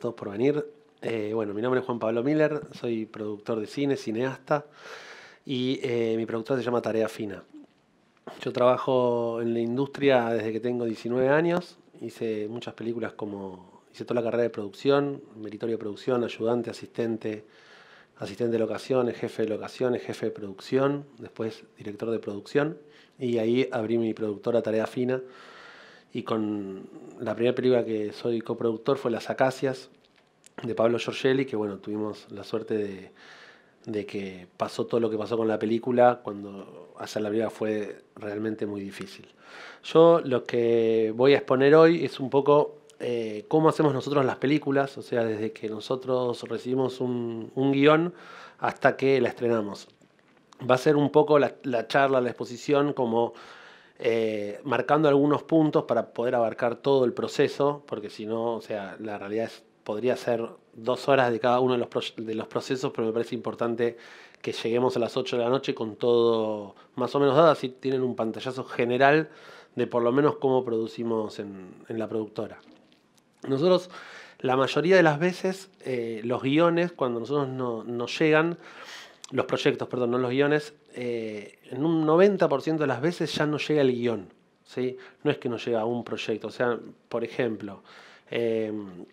todos por venir. Eh, bueno, mi nombre es Juan Pablo Miller, soy productor de cine, cineasta, y eh, mi productor se llama Tarea Fina. Yo trabajo en la industria desde que tengo 19 años, hice muchas películas como, hice toda la carrera de producción, meritorio de producción, ayudante, asistente, asistente de locaciones, jefe de locaciones, jefe de producción, después director de producción, y ahí abrí mi productora Tarea Fina, y con la primera película que soy coproductor fue Las Acacias, de Pablo Giorgelli, que bueno, tuvimos la suerte de, que pasó todo lo que pasó con la película, cuando hacer la vida fue realmente muy difícil. Yo lo que voy a exponer hoy es un poco eh, cómo hacemos nosotros las películas, o sea, desde que nosotros recibimos un, guion hasta que la estrenamos. Va a ser un poco la charla, la exposición, como eh, marcando algunos puntos para poder abarcar todo el proceso, porque si no, o sea, la realidad podría ser dos horas de cada uno de los, de los procesos, pero me parece importante que lleguemos a las 8 de la noche con todo más o menos dado, así tienen un pantallazo general de por lo menos cómo producimos en, la productora. Nosotros, la mayoría de las veces, eh, los guiones, cuando nosotros no, nos llegan, los proyectos, perdón, no los guiones, eh, en un 90% de las veces ya no llega el guion. ¿sí? No es que no llega un proyecto. O sea, por ejemplo, em,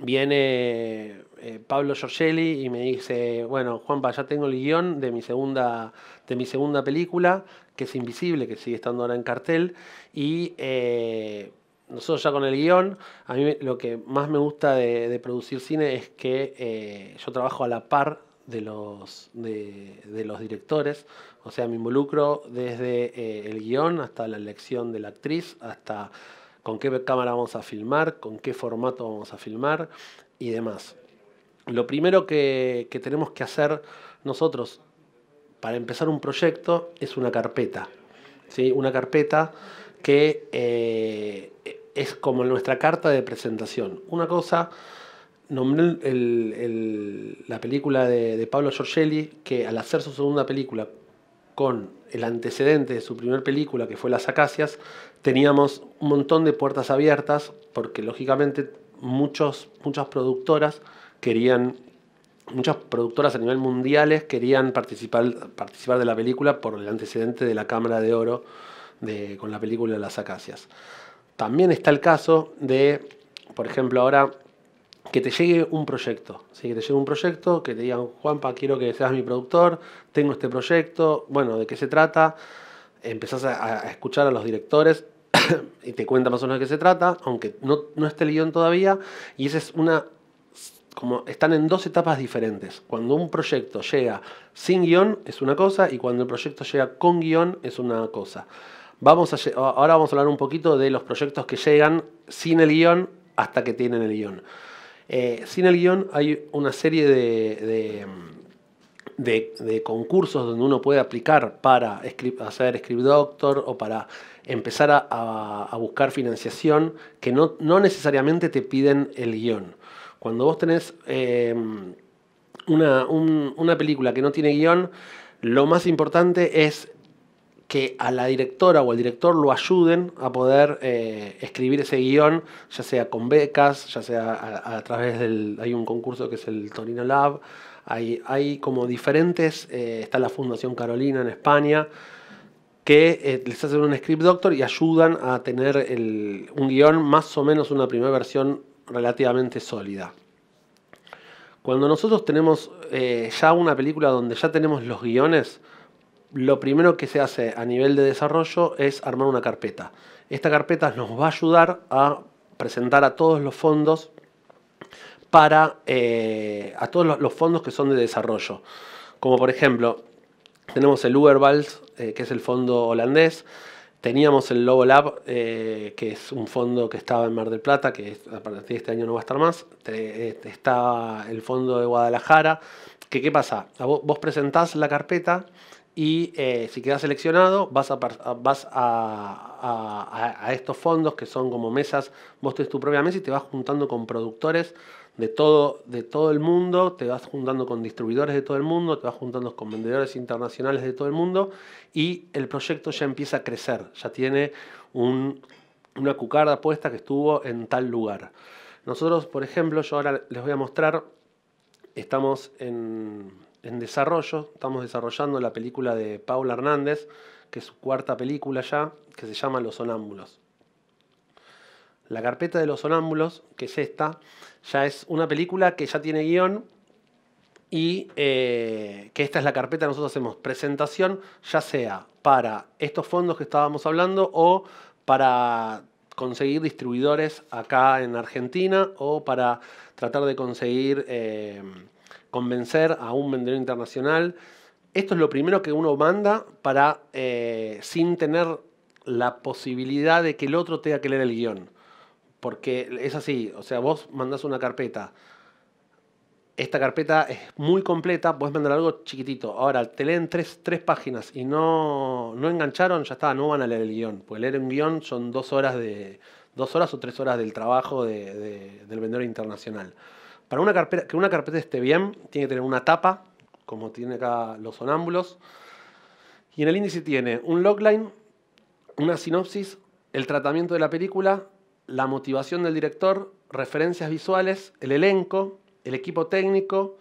viene eh, Pablo Giorgelli y me dice, bueno, Juanpa, ya tengo el guion de mi segunda, de mi segunda película, que es Invisible, que sigue estando ahora en cartel, y eh, nosotros ya con el guion, a mí lo que más me gusta de, producir cine es que yo trabajo a la par de los, de, los directores. O sea, me involucro desde eh, el guion hasta la elección de la actriz, hasta con qué cámara vamos a filmar, con qué formato vamos a filmar y demás. Lo primero que, tenemos que hacer nosotros para empezar un proyecto es una carpeta. ¿sí? Una carpeta que eh, es como nuestra carta de presentación. Una cosa nombré la película de, Pablo Giorgelli, que al hacer su segunda película con el antecedente de su primera película, que fue Las Acacias, teníamos un montón de puertas abiertas, porque lógicamente muchos, muchas productoras querían, muchas productoras a nivel mundiales querían participar, participar de la película por el antecedente de la Cámara de Oro de, con la película Las Acacias. También está el caso de, por ejemplo, ahora que te llegue un proyecto, ¿sí? que te llegue un proyecto, que te digan, Juanpa, quiero que seas mi productor, tengo este proyecto, bueno, ¿de qué se trata? Empezás a, escuchar a los directores y te cuenta más o menos de qué se trata, aunque no, no esté el guion todavía, y esa es una, como están en dos etapas diferentes. Cuando un proyecto llega sin guion es una cosa, y cuando el proyecto llega con guion es una cosa. Vamos a, ahora vamos a hablar un poquito de los proyectos que llegan sin el guion hasta que tienen el guion. Eh, sin el guion hay una serie de, de, concursos donde uno puede aplicar para hacer Script Doctor o para empezar a, buscar financiación que no, necesariamente te piden el guion. Cuando vos tenés eh, una, una película que no tiene guion, lo más importante es que a la directora o al director lo ayuden a poder eh, escribir ese guion, ya sea con becas, ya sea a, través del... Hay un concurso que es el Torino Lab, hay, hay como diferentes, eh, está la Fundación Carolina en España, que eh, les hacen un script doctor y ayudan a tener un guion más o menos una primera versión relativamente sólida. Cuando nosotros tenemos ya una película donde ya tenemos los guiones, lo primero que se hace a nivel de desarrollo es armar una carpeta. Esta carpeta nos va a ayudar a presentar a todos los fondos para eh, a todos los, fondos que son de desarrollo. Como por ejemplo, tenemos el Ubervals, eh, que es el fondo holandés. Teníamos el Lobo Lab, eh, que es un fondo que estaba en Mar del Plata, que a partir de este año no va a estar más. está el fondo de Guadalajara. ¿Qué pasa? Vos presentás la carpeta y eh, si quedas seleccionado, vas, a, vas a, estos fondos que son como mesas, vos tenés tu propia mesa y te vas juntando con productores de todo, de todo el mundo, te vas juntando con distribuidores de todo el mundo, te vas juntando con vendedores internacionales de todo el mundo y el proyecto ya empieza a crecer, ya tiene una cucarda puesta que estuvo en tal lugar. Nosotros, por ejemplo, yo ahora les voy a mostrar, estamos en, en desarrollo, estamos desarrollando la película de Paula Hernández, que es su cuarta película ya, que se llama Los Sonámbulos. La carpeta de los sonámbulos, que es esta, ya es una película que ya tiene guion y eh, que esta es la carpeta nosotros hacemos presentación, ya sea para estos fondos que estábamos hablando o para conseguir distribuidores acá en Argentina o para tratar de conseguir eh, convencer a un vendedor internacional. Esto es lo primero que uno manda para eh, sin tener la posibilidad de que el otro tenga que leer el guion. Porque es así, o sea, vos mandás una carpeta. Esta carpeta es muy completa, podés mandar algo chiquitito. Ahora, te leen tres, tres páginas y no, no engancharon, ya está, no van a leer el guion. Porque leer un guion son dos horas de. dos horas o tres horas del trabajo del vendedor internacional. Para una carpeta, que una carpeta esté bien, tiene que tener una tapa, como tiene acá los sonámbulos. Y en el índice tiene un logline, una sinopsis, el tratamiento de la película, la motivación del director, referencias visuales, el elenco, el equipo técnico,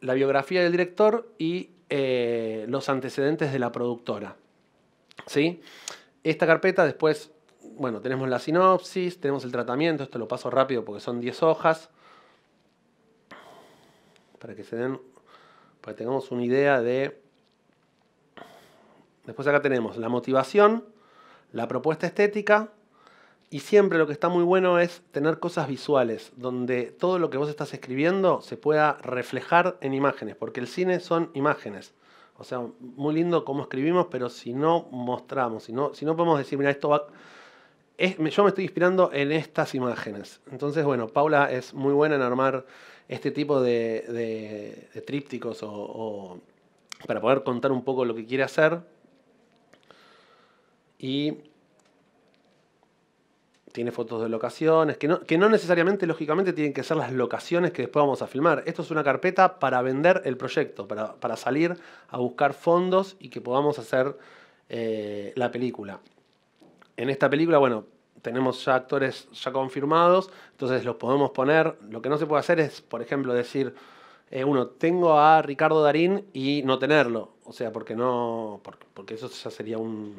la biografía del director y eh, los antecedentes de la productora. ¿Sí? Esta carpeta después, bueno, tenemos la sinopsis, tenemos el tratamiento, esto lo paso rápido porque son 10 hojas, para que se den, para que tengamos una idea de... Después acá tenemos la motivación, la propuesta estética, y siempre lo que está muy bueno es tener cosas visuales, donde todo lo que vos estás escribiendo se pueda reflejar en imágenes, porque el cine son imágenes. O sea, muy lindo cómo escribimos, pero si no mostramos, si no, si no podemos decir, mira, esto va... yo me estoy inspirando en estas imágenes. Entonces, bueno, Paula es muy buena en armar este tipo de, trípticos o para poder contar un poco lo que quiere hacer. Y tiene fotos de locaciones, que no, que no necesariamente, lógicamente, tienen que ser las locaciones que después vamos a filmar. Esto es una carpeta para vender el proyecto, para, salir a buscar fondos y que podamos hacer eh, la película. En esta película, bueno, tenemos ya actores ya confirmados, entonces los podemos poner. Lo que no se puede hacer es, por ejemplo, decir, eh, uno, tengo a Ricardo Darín y no tenerlo. O sea, porque no. porque eso ya sería un,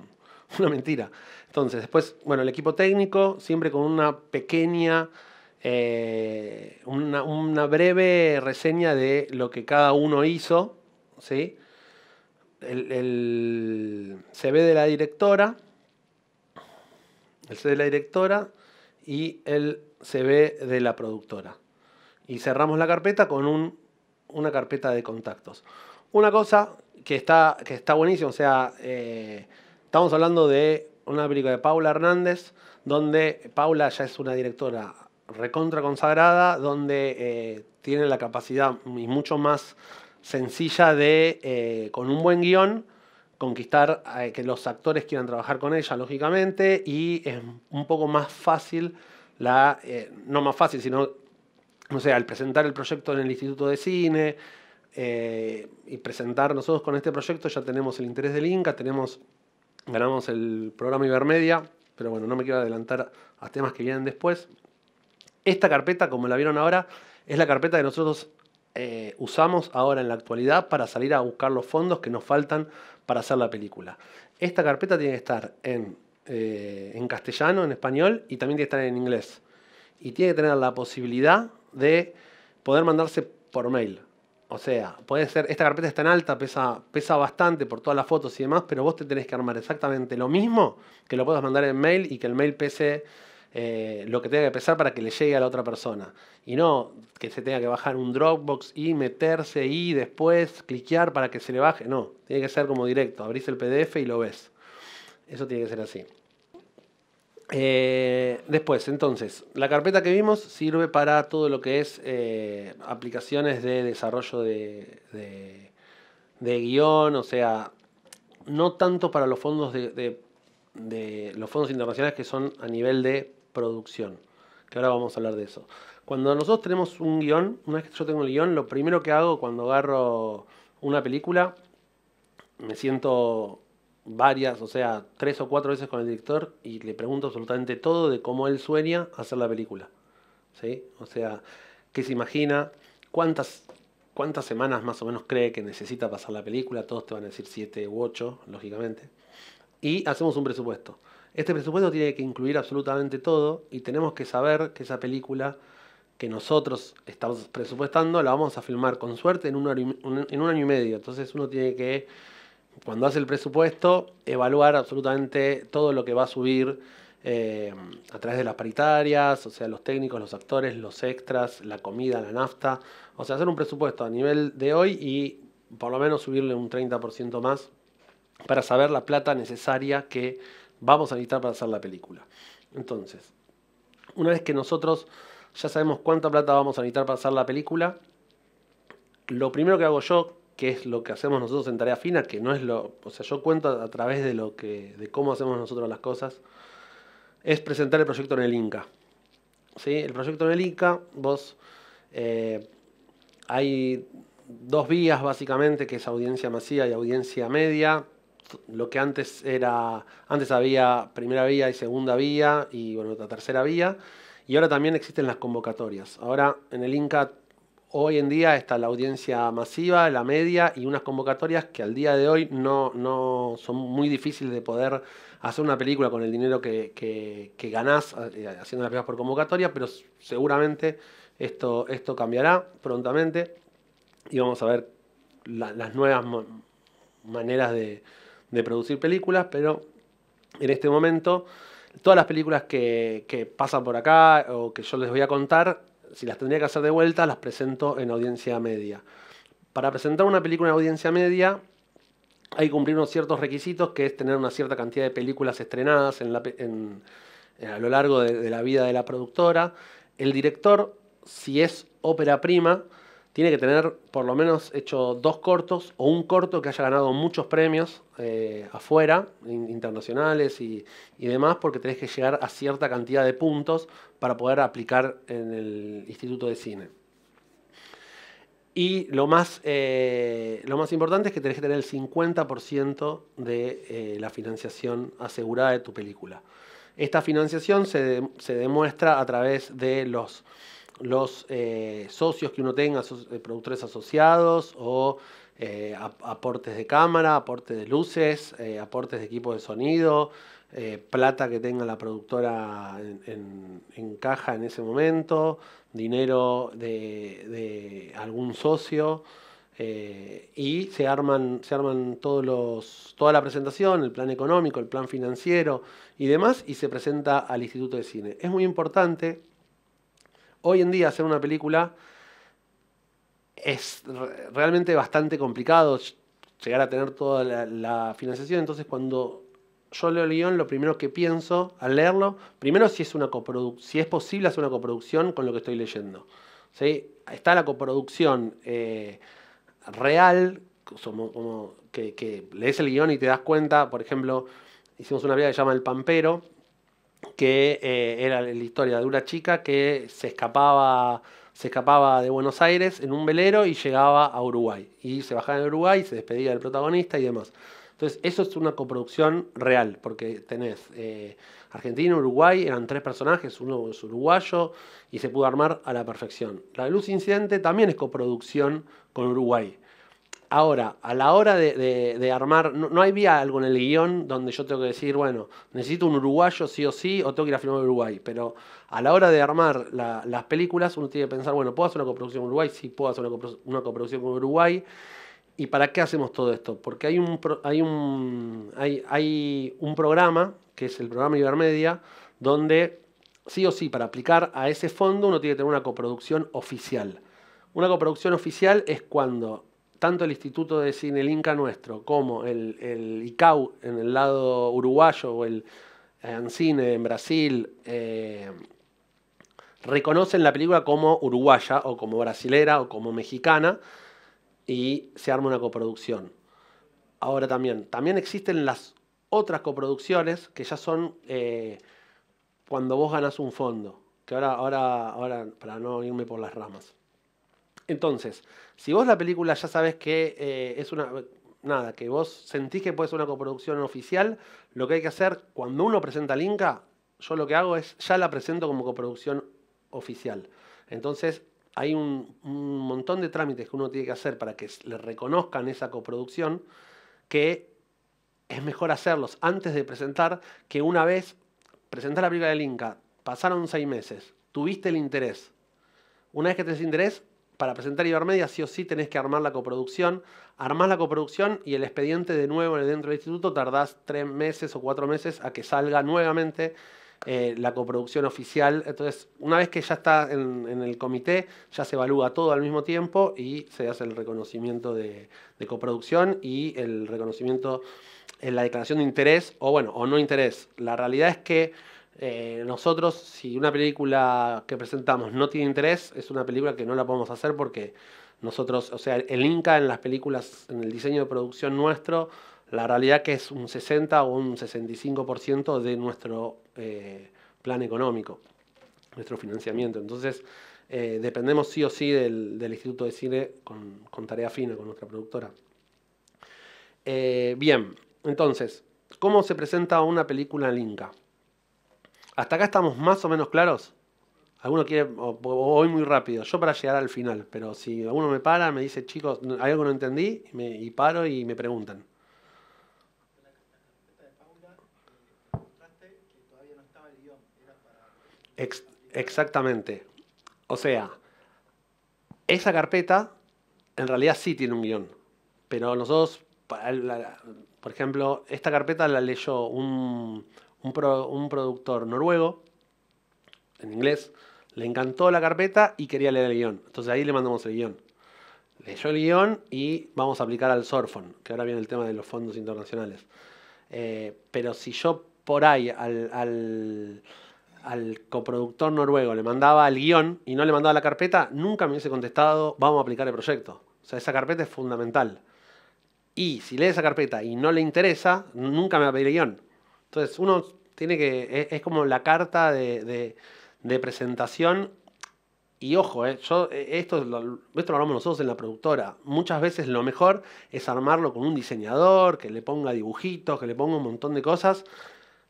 una mentira. Entonces, después, bueno, el equipo técnico, siempre con una pequeña, eh, una, breve reseña de lo que cada uno hizo, ¿sí? El, el CV de la directora, el CV de la directora y el CV de la productora. Y cerramos la carpeta con un, una carpeta de contactos. Una cosa que está, que está buenísima, o sea, eh, Estamos hablando de una película de Paula Hernández, donde Paula ya es una directora recontra consagrada, donde eh, tiene la capacidad y mucho más sencilla de, eh, con un buen guion, conquistar eh, que los actores quieran trabajar con ella, lógicamente, y es un poco más fácil, la, no más fácil, sino, no sé, al presentar el proyecto en el Instituto de Cine y presentar nosotros con este proyecto, ya tenemos el interés del Inca, tenemos ganamos el programa Ibermedia, pero bueno, no me quiero adelantar a temas que vienen después. Esta carpeta, como la vieron ahora, es la carpeta que nosotros eh, usamos ahora en la actualidad para salir a buscar los fondos que nos faltan para hacer la película. Esta carpeta tiene que estar en, eh, en castellano, en español y también tiene que estar en inglés. Y tiene que tener la posibilidad de poder mandarse por mail. O sea, puede ser, esta carpeta está en alta, pesa, pesa bastante por todas las fotos y demás, pero vos te tenés que armar exactamente lo mismo, que lo puedas mandar en mail y que el mail pese eh, lo que tenga que pesar para que le llegue a la otra persona. Y no que se tenga que bajar un Dropbox y meterse y después cliquear para que se le baje. No, tiene que ser como directo, abrís el PDF y lo ves. Eso tiene que ser así. Eh, después, entonces, la carpeta que vimos sirve para todo lo que es eh, aplicaciones de desarrollo de, de, guion, o sea, no tanto para los fondos de, los fondos internacionales que son a nivel de producción, que ahora vamos a hablar de eso. Cuando nosotros tenemos un guion, una vez que yo tengo el guion, lo primero que hago cuando agarro una película, me siento varias, o sea, tres o cuatro veces con el director y le pregunto absolutamente todo de cómo él sueña hacer la película. ¿sí? O sea, ¿qué se imagina? ¿Cuántas, ¿Cuántas semanas más o menos cree que necesita pasar la película? Todos te van a decir siete u ocho, lógicamente. Y hacemos un presupuesto. Este presupuesto tiene que incluir absolutamente todo y tenemos que saber que esa película que nosotros estamos presupuestando la vamos a filmar con suerte en un, en un año y medio. Entonces uno tiene que, cuando hace el presupuesto, evaluar absolutamente todo lo que va a subir eh, a través de las paritarias, o sea, los técnicos, los actores, los extras, la comida, la nafta. O sea, hacer un presupuesto a nivel de hoy y por lo menos subirle un 30% más para saber la plata necesaria que vamos a necesitar para hacer la película. Entonces, una vez que nosotros ya sabemos cuánta plata vamos a necesitar para hacer la película, lo primero que hago yo, que es lo que hacemos nosotros en tarea fina, que no es lo, o sea, yo cuento a través de lo que, de cómo hacemos nosotros las cosas, es presentar el proyecto en el Inca. ¿Sí? El proyecto en el Inca, vos eh, hay dos vías básicamente, que es audiencia masiva y audiencia media. Lo que antes era, antes había primera vía y segunda vía y bueno, otra tercera vía. Y ahora también existen las convocatorias. Ahora en el Inca hoy en día está la audiencia masiva, la media y unas convocatorias que al día de hoy no, no son muy difíciles de poder hacer una película con el dinero que, que, ganás eh, haciendo las películas por convocatoria, pero seguramente esto, esto cambiará prontamente y vamos a ver las nuevas maneras de, producir películas, pero en este momento todas las películas que, que, pasan por acá o que yo les voy a contar, si las tendría que hacer de vuelta, las presento en audiencia media. Para presentar una película en audiencia media hay que cumplir unos ciertos requisitos, que es tener una cierta cantidad de películas estrenadas en a lo largo de, la vida de la productora. El director, si es ópera prima, tiene que tener por lo menos hecho dos cortos o un corto que haya ganado muchos premios eh, afuera, internacionales y, demás, porque tenés que llegar a cierta cantidad de puntos para poder aplicar en el Instituto de Cine. Y lo más, eh, lo más importante es que tenés que tener el 50% de eh, la financiación asegurada de tu película. Esta financiación se, demuestra a través de los, los eh, socios que uno tenga, productores asociados o aportes de cámara, aportes de luces, aportes de equipo de sonido, plata que tenga la productora en caja en ese momento, dinero de, algún socio eh, y se arman, se arman todos los, toda la presentación, el plan económico, el plan financiero y demás y se presenta al Instituto de Cine. Es muy importante, hoy en día hacer una película es realmente bastante complicado llegar a tener toda la, financiación, entonces cuando yo leo el guion, lo primero que pienso al leerlo, primero si es, una si es posible hacer una coproducción con lo que estoy leyendo. ¿sí? Está la coproducción eh, real, como, que, lees el guion y te das cuenta, por ejemplo, hicimos una vida que se llama El Pampero, que eh, era la historia de una chica que se escapaba, se escapaba de Buenos Aires en un velero y llegaba a Uruguay. Y se bajaba en Uruguay, se despedía del protagonista y demás. Entonces, eso es una coproducción real, porque tenés eh, Argentina, Uruguay, eran tres personajes, uno es uruguayo, y se pudo armar a la perfección. La Luz Incidente también es coproducción con Uruguay. Ahora, a la hora de, armar, no, no, había algo en el guion donde yo tengo que decir, bueno, necesito un uruguayo sí o sí, o tengo que ir a filmar Uruguay. Pero a la hora de armar las películas, uno tiene que pensar, bueno, ¿puedo hacer una coproducción con Uruguay? Sí, puedo hacer una coproducción con Uruguay. ¿Y para qué hacemos todo esto? Porque hay un, hay un, hay, hay un programa, que es el programa Ibermedia, donde sí o sí, para aplicar a ese fondo uno tiene que tener una coproducción oficial. Una coproducción oficial es cuando tanto el Instituto de Cine, el Inca nuestro, como el, el ICAU en el lado uruguayo o el ANCINE en Brasil, eh, reconocen la película como uruguaya o como brasilera o como mexicana y se arma una coproducción. Ahora también, también existen las otras coproducciones que ya son eh, cuando vos ganas un fondo, que ahora, ahora, ahora, para no irme por las ramas. Entonces, si vos la película ya sabes que eh, es una, nada, que vos sentís que puede ser una coproducción oficial, lo que hay que hacer cuando uno presenta el Inca, yo lo que hago es, ya la presento como coproducción oficial. Entonces, hay un, un, montón de trámites que uno tiene que hacer para que le reconozcan esa coproducción que es mejor hacerlos antes de presentar que una vez presentar la película del Inca, pasaron seis meses, tuviste el interés. Una vez que tenés interés, para presentar Ibermedia sí o sí tenés que armar la coproducción. Armás la coproducción y el expediente de nuevo dentro del instituto tardás tres meses o cuatro meses a que salga nuevamente eh, la coproducción oficial. Entonces, una vez que ya está en, el comité, ya se evalúa todo al mismo tiempo y se hace el reconocimiento de, coproducción y el reconocimiento en la declaración de interés o bueno, o no interés. La realidad es que eh, nosotros, si una película que presentamos no tiene interés, es una película que no la podemos hacer porque nosotros, o sea, el Inca en las películas, en el diseño de producción nuestro, la realidad que es un 60 o un 65% de nuestro eh, plan económico, nuestro financiamiento. Entonces, eh, dependemos sí o sí del, Instituto de Cine con, tarea fina, con nuestra productora. bien, entonces, ¿cómo se presenta una película en Inca? ¿Hasta acá estamos más o menos claros? Alguno quiere, o, voy muy rápido, yo para llegar al final, pero si alguno me para, me dice, chicos, hay algo que no entendí, y, paro y me preguntan. exactamente. O sea, esa carpeta en realidad sí tiene un guion, pero nosotros, por ejemplo, esta carpeta la leyó un, un, productor noruego, en inglés, le encantó la carpeta y quería leer el guion. Entonces ahí le mandamos el guion. Leyó el guion y vamos a aplicar al Sorfon, que ahora viene el tema de los fondos internacionales. Eh, pero si yo por ahí al, al, coproductor noruego le mandaba el guion y no le mandaba la carpeta, nunca me hubiese contestado, vamos a aplicar el proyecto. O sea, esa carpeta es fundamental. Y si lee esa carpeta y no le interesa, nunca me va a pedir el guion. Entonces uno tiene que, es, como la carta de, presentación y ojo, eh, yo, eh, esto, esto lo hablamos nosotros en la productora. Muchas veces lo mejor es armarlo con un diseñador, que le ponga dibujitos, que le ponga un montón de cosas.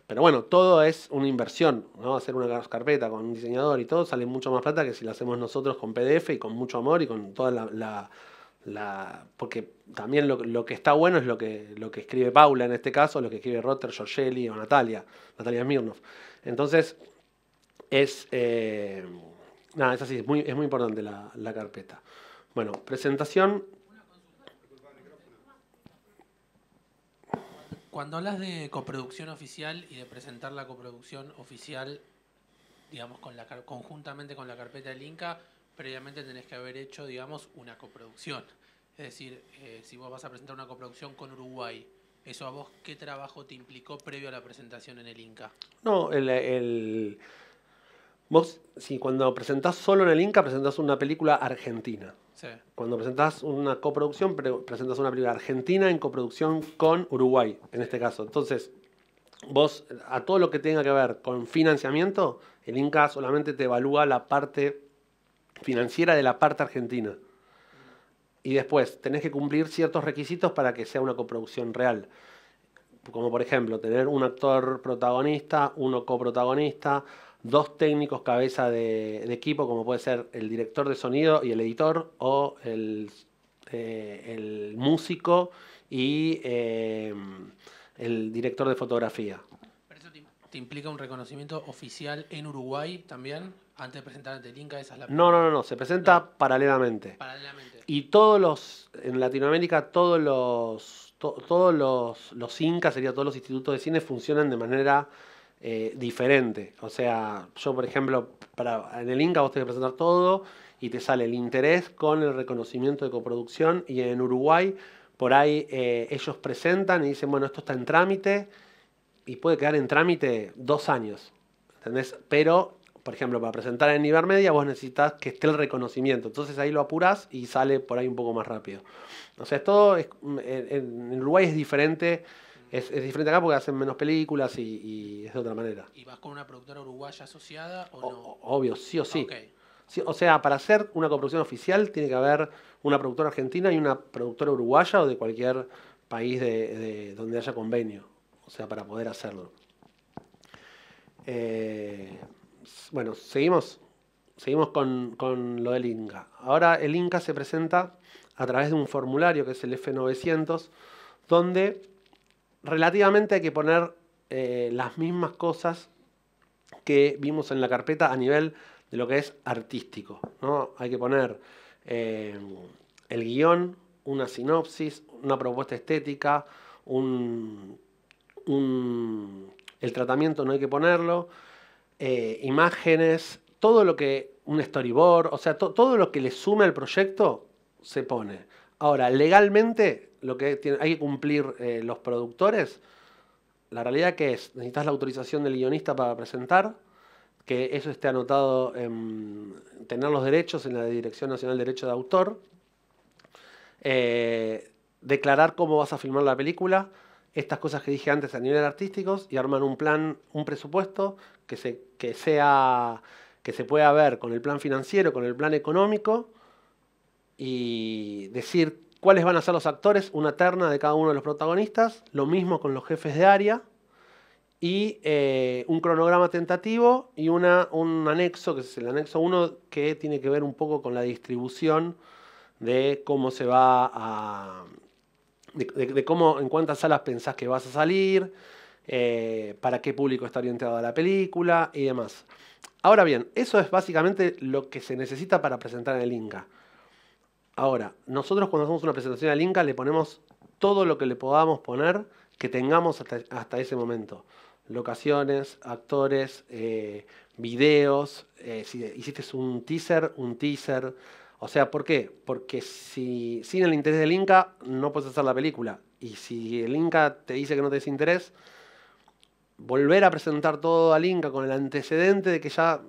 Pero bueno, todo es una inversión, ¿no? Hacer una carpeta con un diseñador y todo sale mucho más plata que si lo hacemos nosotros con PDF y con mucho amor y con toda la, porque también lo, que está bueno es lo que, lo que escribe Paula en este caso, lo que escribe Rotter, Giorgelli o Natalia, Natalia Smirnov. Entonces, es, eh, nada, es así, es muy, es muy importante la, la carpeta. Bueno, presentación. Cuando hablas de coproducción oficial y de presentar la coproducción oficial, digamos, con la, conjuntamente con la carpeta del Inca, previamente tenés que haber hecho, digamos, una coproducción. Es decir, eh, si vos vas a presentar una coproducción con Uruguay, ¿eso a vos qué trabajo te implicó previo a la presentación en el Inca? No, el, vos, si cuando presentás solo en el Inca, presentás una película argentina. Sí. Cuando presentás una coproducción, presentás una película argentina en coproducción con Uruguay, en este caso. Entonces, vos, a todo lo que tenga que ver con financiamiento, el Inca solamente te evalúa la parte financiera de la parte argentina. Y después tenés que cumplir ciertos requisitos para que sea una coproducción real. Como por ejemplo, tener un actor protagonista, uno coprotagonista, dos técnicos cabeza de, equipo, como puede ser el director de sonido y el editor, o el, eh, el músico y eh, el director de fotografía. ¿Pero eso te implica un reconocimiento oficial en Uruguay también? Antes de presentar ante el Inca, esa es la No, no, no, no, se presenta paralelamente. Paralelamente. Y todos los, en Latinoamérica, todos los, todos los, los Incas, sería todos los institutos de cine, funcionan de manera eh, diferente. O sea, yo, por ejemplo, para, en el Inca vos tenés que presentar todo y te sale el interés con el reconocimiento de coproducción. Y en Uruguay, por ahí eh, ellos presentan y dicen, bueno, esto está en trámite y puede quedar en trámite dos años. ¿Entendés? Pero por ejemplo, para presentar en Ibermedia vos necesitas que esté el reconocimiento. Entonces ahí lo apurás y sale por ahí un poco más rápido. O sea, todo en, Uruguay es diferente. Es, diferente acá porque hacen menos películas y, es de otra manera. ¿Y vas con una productora uruguaya asociada o, no? obvio, sí o sí. O sea, para hacer una coproducción oficial tiene que haber una productora argentina y una productora uruguaya o de cualquier país de, donde haya convenio. O sea, para poder hacerlo. Eh, bueno, seguimos. seguimos con, con, lo del Inca. Ahora el Inca se presenta a través de un formulario que es el F900, donde relativamente hay que poner eh, las mismas cosas que vimos en la carpeta a nivel de lo que es artístico. ¿no? Hay que poner eh, el guion, una sinopsis, una propuesta estética, un, el tratamiento no hay que ponerlo, eh, imágenes, todo lo que, un storyboard, o sea, todo lo que le sume al proyecto se pone. Ahora, legalmente, lo que hay que cumplir eh, los productores, la realidad que es, necesitas la autorización del guionista para presentar, que eso esté anotado en tener los derechos en la Dirección Nacional de Derecho de Autor, eh, declarar cómo vas a filmar la película, estas cosas que dije antes a nivel artísticos y armar un plan, un presupuesto que se, que sea, que se pueda ver con el plan financiero, con el plan económico y decir cuáles van a ser los actores, una terna de cada uno de los protagonistas, lo mismo con los jefes de área y eh, un cronograma tentativo y una, un anexo, que es el anexo 1, que tiene que ver un poco con la distribución de cómo se va a... de, cómo, en cuántas salas pensás que vas a salir, eh, para qué público está orientada la película y demás. Ahora bien, eso es básicamente lo que se necesita para presentar en el Inca. Ahora, nosotros cuando hacemos una presentación al Inca le ponemos todo lo que le podamos poner que tengamos hasta, ese momento. Locaciones, actores, eh, videos, eh, si hiciste un teaser, un teaser. O sea, ¿por qué? Porque si sin el interés del Inca no puedes hacer la película. Y si el Inca te dice que no te des interés, volver a presentar todo al Inca con el antecedente de que ya,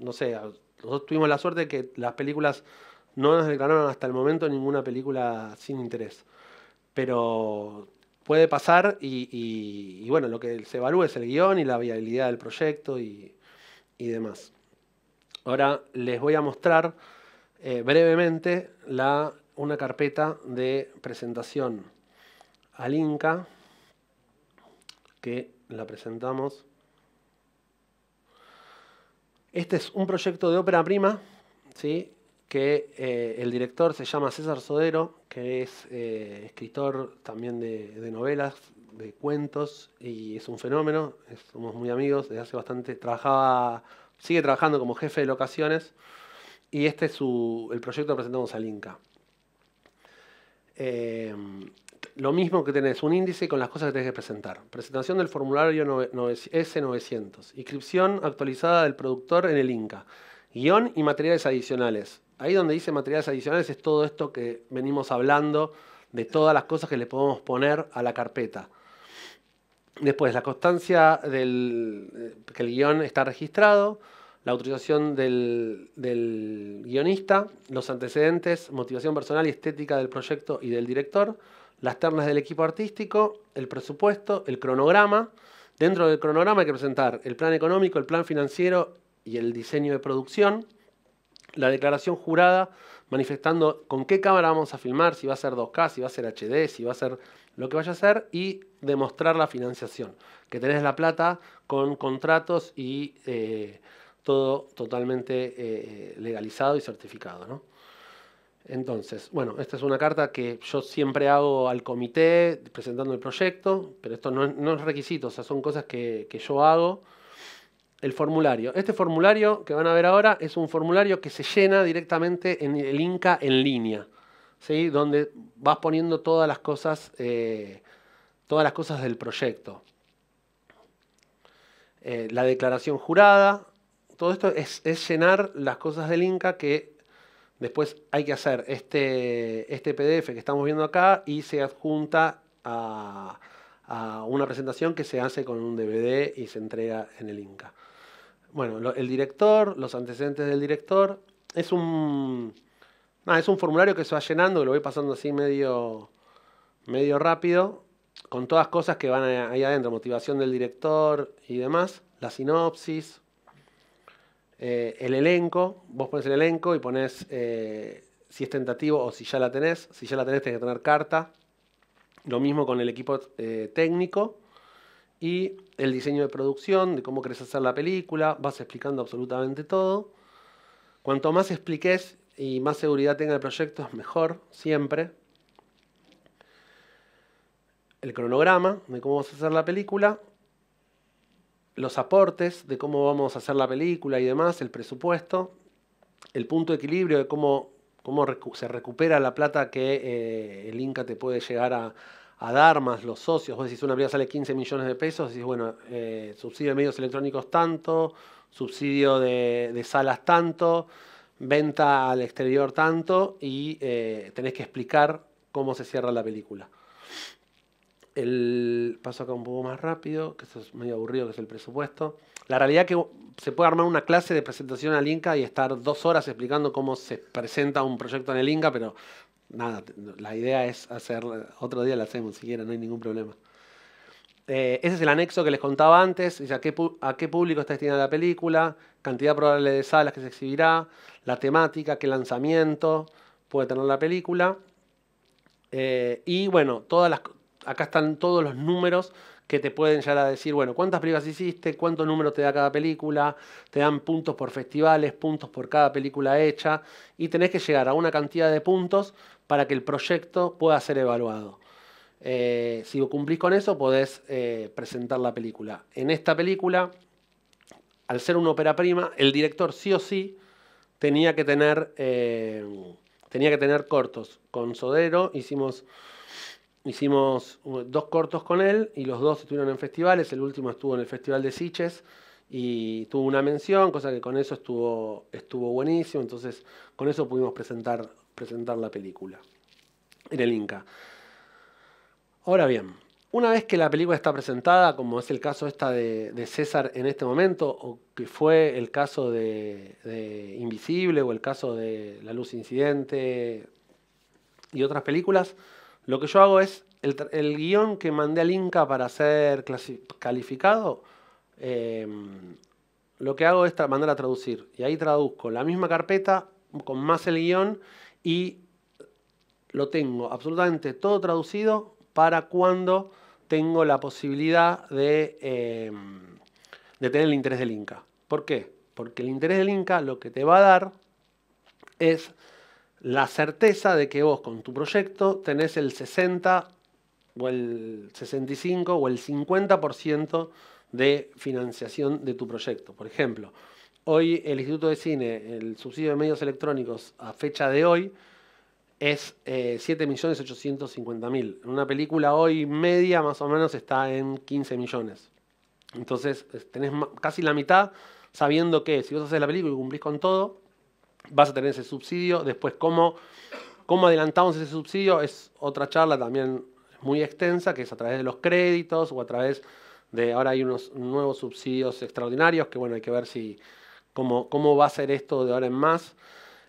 no sé, nosotros tuvimos la suerte de que las películas no nos declararon hasta el momento ninguna película sin interés. Pero puede pasar y, bueno, lo que se evalúa es el guion y la viabilidad del proyecto y, demás. Ahora les voy a mostrar eh, brevemente la, una carpeta de presentación al Inca que la presentamos. Este es un proyecto de ópera prima, ¿sí? que eh, el director se llama César Sodero, que es eh, escritor también de, novelas, de cuentos, y es un fenómeno, somos muy amigos desde hace bastante, trabajaba, sigue trabajando como jefe de locaciones, y este es su, el proyecto que presentamos al Inca. Eh, lo mismo que tenés un índice con las cosas que tenés que presentar. Presentación del formulario S900. Inscripción actualizada del productor en el Inca. Guión y materiales adicionales. Ahí donde dice materiales adicionales es todo esto que venimos hablando de todas las cosas que le podemos poner a la carpeta. Después, la constancia del eh, que el guion está registrado, la autorización del, del, guionista, los antecedentes, motivación personal y estética del proyecto y del director, las ternas del equipo artístico, el presupuesto, el cronograma. Dentro del cronograma hay que presentar el plan económico, el plan financiero y el diseño de producción la declaración jurada manifestando con qué cámara vamos a filmar, si va a ser 2K, si va a ser HD, si va a ser lo que vaya a ser, y demostrar la financiación, que tenés la plata con contratos y eh, todo totalmente eh, legalizado y certificado. Entonces, bueno, esta es una carta que yo siempre hago al comité presentando el proyecto, pero esto no, es requisito, o sea, son cosas que, yo hago el formulario. Este formulario que van a ver ahora es un formulario que se llena directamente en el Inca en línea, ¿sí? donde vas poniendo todas las cosas, eh, todas las cosas del proyecto. Eh, la declaración jurada, todo esto es, llenar las cosas del Inca que después hay que hacer este, este PDF que estamos viendo acá y se adjunta a, una presentación que se hace con un DVD y se entrega en el Inca bueno, el director, los antecedentes del director. Es un, es un formulario que se va llenando, que lo voy pasando así medio, medio rápido, con todas cosas que van ahí adentro, motivación del director y demás, la sinopsis, eh, el elenco, vos pones el elenco y pones eh, si es tentativo o si ya la tenés, si ya la tenés tenés que tener carta, lo mismo con el equipo eh, técnico y el diseño de producción, de cómo querés hacer la película, vas explicando absolutamente todo. Cuanto más expliques y más seguridad tenga el proyecto, es mejor, siempre. El cronograma de cómo vamos a hacer la película, los aportes de cómo vamos a hacer la película y demás, el presupuesto, el punto de equilibrio de cómo, cómo se recupera la plata que eh, el Inca te puede llegar a, dar, más los socios. Vos decís, una película sale 15 millones de pesos, decís, bueno, eh, subsidio de medios electrónicos tanto, subsidio de, salas tanto, venta al exterior tanto, y eh, tenés que explicar cómo se cierra la película. El paso acá un poco más rápido, que eso es medio aburrido, que es el presupuesto. La realidad es que se puede armar una clase de presentación al Inca y estar dos horas explicando cómo se presenta un proyecto en el Inca, pero nada, la idea es hacer, otro día lo hacemos siquiera, no hay ningún problema. Eh, ese es el anexo que les contaba antes, a qué, a qué público está destinada la película, cantidad probable de salas que se exhibirá, la temática, qué lanzamiento puede tener la película. Eh, y bueno, todas las, acá están todos los números que te pueden llegar a decir, bueno, cuántas películas hiciste, cuánto número te da cada película, te dan puntos por festivales, puntos por cada película hecha, y tenés que llegar a una cantidad de puntos para que el proyecto pueda ser evaluado. Eh, si cumplís con eso, podés eh, presentar la película. En esta película, al ser una ópera prima, el director sí o sí tenía que tener, eh, tenía que tener cortos. Con Sodero hicimos Hicimos dos cortos con él y los dos estuvieron en festivales. El último estuvo en el Festival de Siches y tuvo una mención, cosa que con eso estuvo, estuvo buenísimo. Entonces, con eso pudimos presentar, presentar la película en Inca. Ahora bien, una vez que la película está presentada, como es el caso esta de, César en este momento, o que fue el caso de, de, Invisible o el caso de La Luz Incidente y otras películas, lo que yo hago es, el, guion que mandé al Inca para ser calificado, em, lo que hago es mandar a traducir. Y ahí traduzco la misma carpeta con más el guion y lo tengo absolutamente todo traducido para cuando tengo la posibilidad de, em, de tener el interés del Inca. ¿Por qué? Porque el interés del Inca lo que te va a dar es la certeza de que vos con tu proyecto tenés el 60 o el 65 o el 50% de financiación de tu proyecto. Por ejemplo, hoy el Instituto de Cine, el subsidio de medios electrónicos a fecha de hoy es eh, 7.850.000. Una película hoy media más o menos está en 15 millones. Entonces tenés casi la mitad sabiendo que si vos haces la película y cumplís con todo, vas a tener ese subsidio. Después, cómo, cómo adelantamos ese subsidio es otra charla también muy extensa, que es a través de los créditos o a través de, ahora hay unos nuevos subsidios extraordinarios, que bueno, hay que ver si cómo, cómo va a ser esto de ahora en más.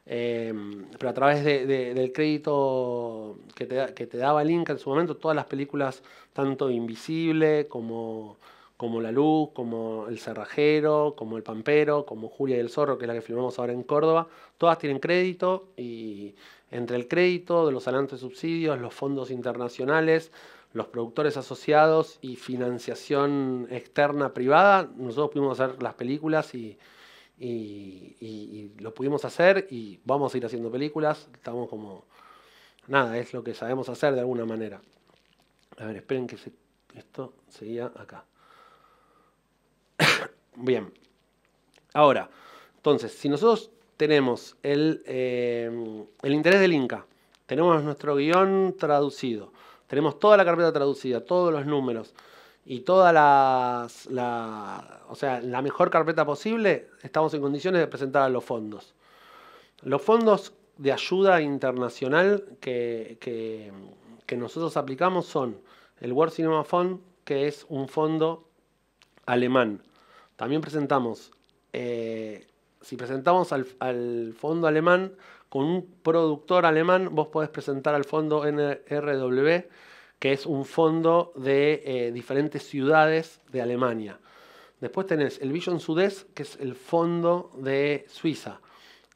Em, pero a través del crédito que te, que te daba el Inca en su momento, todas las películas, tanto Invisible como como La Luz, como El Cerrajero, como El Pampero, como Julia y el Zorro, que es la que filmamos ahora en Córdoba, todas tienen crédito y entre el crédito de los adelantos de subsidios, los fondos internacionales, los productores asociados y financiación externa privada, nosotros pudimos hacer las películas y, y, lo pudimos hacer y vamos a ir haciendo películas, estamos como, nada, es lo que sabemos hacer de alguna manera. A ver, esperen que esto seguía acá. Bien. Ahora, entonces, si nosotros tenemos el, eh, el interés del Inca, tenemos nuestro guion traducido, tenemos toda la carpeta traducida, todos los números y toda las, la, o sea, la mejor carpeta posible, estamos en condiciones de presentar a los fondos. Los fondos de ayuda internacional que, que, que nosotros aplicamos son el World Cinema Fund, que es un fondo alemán. También presentamos, eh, si presentamos al, fondo alemán con un productor alemán, vos podés presentar al fondo NRW, que es un fondo de eh, diferentes ciudades de Alemania. Después tenés el Vision Sudés, que es el fondo de Suiza.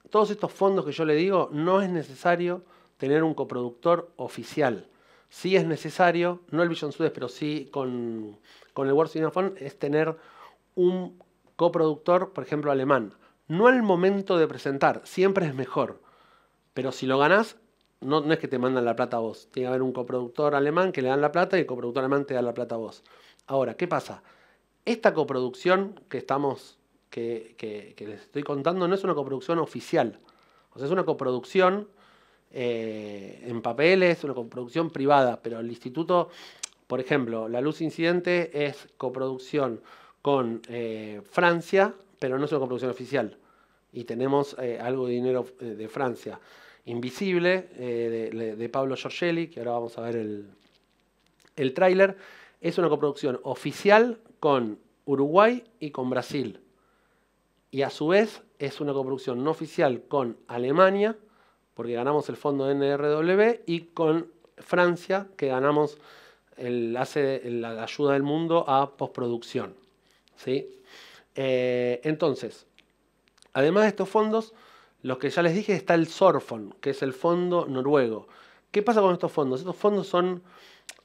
Todos estos fondos que yo le digo, no es necesario tener un coproductor oficial. Sí es necesario, no el Vision Sudés, pero sí con, con el World Cinema es tener un coproductor, por ejemplo, alemán. no al momento de presentar, siempre es mejor. Pero si lo ganás, no, no es que te mandan la plata a vos. Tiene que haber un coproductor alemán que le dan la plata y el coproductor alemán te da la plata a vos. Ahora, ¿qué pasa? Esta coproducción que estamos, que, que- que les estoy contando, no es una coproducción oficial. O sea, es una coproducción eh, en papeles, una coproducción privada, pero el instituto, por ejemplo, La Luz Incidente es coproducción con eh, Francia, pero no es una coproducción oficial. Y tenemos eh, algo de dinero eh, de Francia. Invisible, de, de Pablo Giorgelli, que ahora vamos a ver el, el tráiler, es una coproducción oficial con Uruguay y con Brasil. Y a su vez es una coproducción no oficial con Alemania, porque ganamos el fondo NRW, y con Francia, que ganamos hace la, ayuda del mundo a postproducción. ¿sí? Eh, entonces, además de estos fondos, los que ya les dije está el Sorfond, que es el fondo noruego. ¿Qué pasa con estos fondos? Estos fondos son,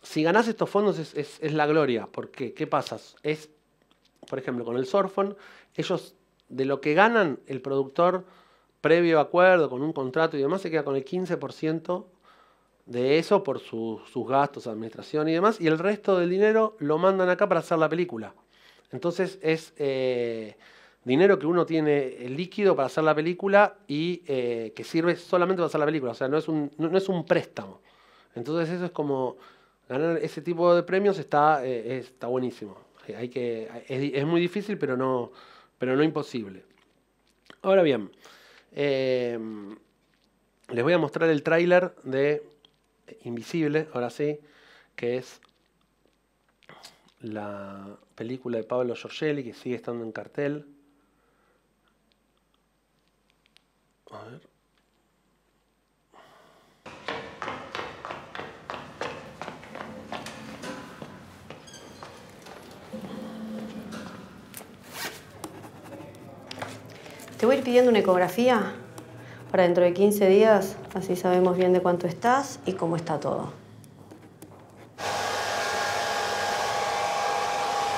si ganás estos fondos es, es- la gloria. ¿Por qué? ¿Qué pasa? Es, por ejemplo, con el Sorfond, ellos de lo que ganan el productor previo acuerdo, con un contrato y demás, se queda con el 15% de eso por su- sus gastos, administración y demás, y el resto del dinero lo mandan acá para hacer la película. Entonces es eh, dinero que uno tiene eh, líquido para hacer la película y eh, que sirve solamente para hacer la película, o sea, no es un, no, es un préstamo. Entonces eso es como ganar ese tipo de premios está, está buenísimo. Hay que, es, es muy difícil, pero no, pero no imposible. Ahora bien, eh, les voy a mostrar el tráiler de Invisible, ahora sí, que es la película de Pablo Giorgelli, que sigue estando en cartel. A ver. Te voy a ir pidiendo una ecografía para dentro de 15 días, así sabemos bien de cuánto estás y cómo está todo.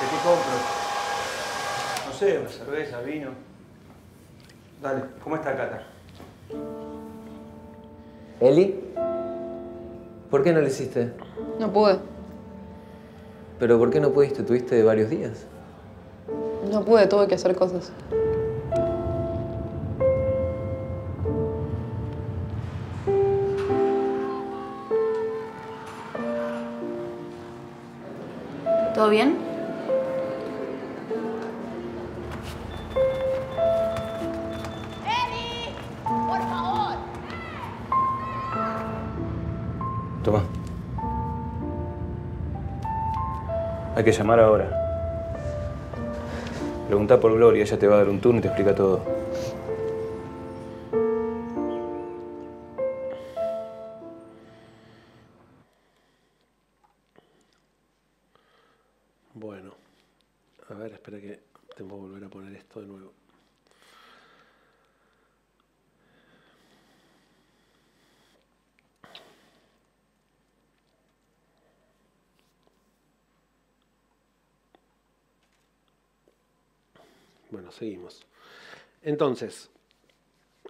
¿Qué te compro? No sé, una cerveza, vino. Dale, ¿cómo está Cata? ¿Eli? ¿Por qué no lo hiciste? No pude. ¿Pero por qué no pudiste? Tuviste varios días. No pude, tuve que hacer cosas. ¿Todo bien? Toma. Hay que llamar ahora. Pregunta por Gloria, ella te va a dar un turno y te explica todo. Entonces,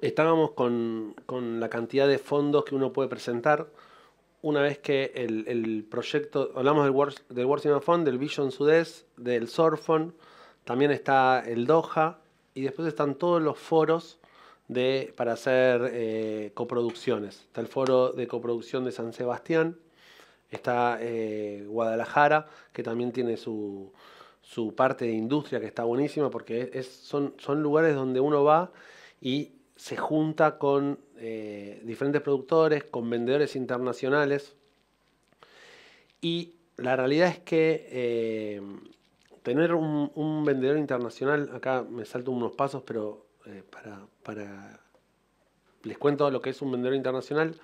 estábamos con, con la cantidad de fondos que uno puede presentar una vez que el, el proyecto, hablamos del World, del Fund, del Vision Sudest, del Sorfond, también está el Doha y después están todos los foros de, para hacer eh, coproducciones. Está el foro de coproducción de San Sebastián, está eh, Guadalajara, que también tiene su, su parte de industria que está buenísima porque es, son, son lugares donde uno va y se junta con eh, diferentes productores, con vendedores internacionales. Y la realidad es que eh, tener un, un vendedor internacional, acá me salto unos pasos, pero eh, para, para les cuento lo que es un vendedor internacional.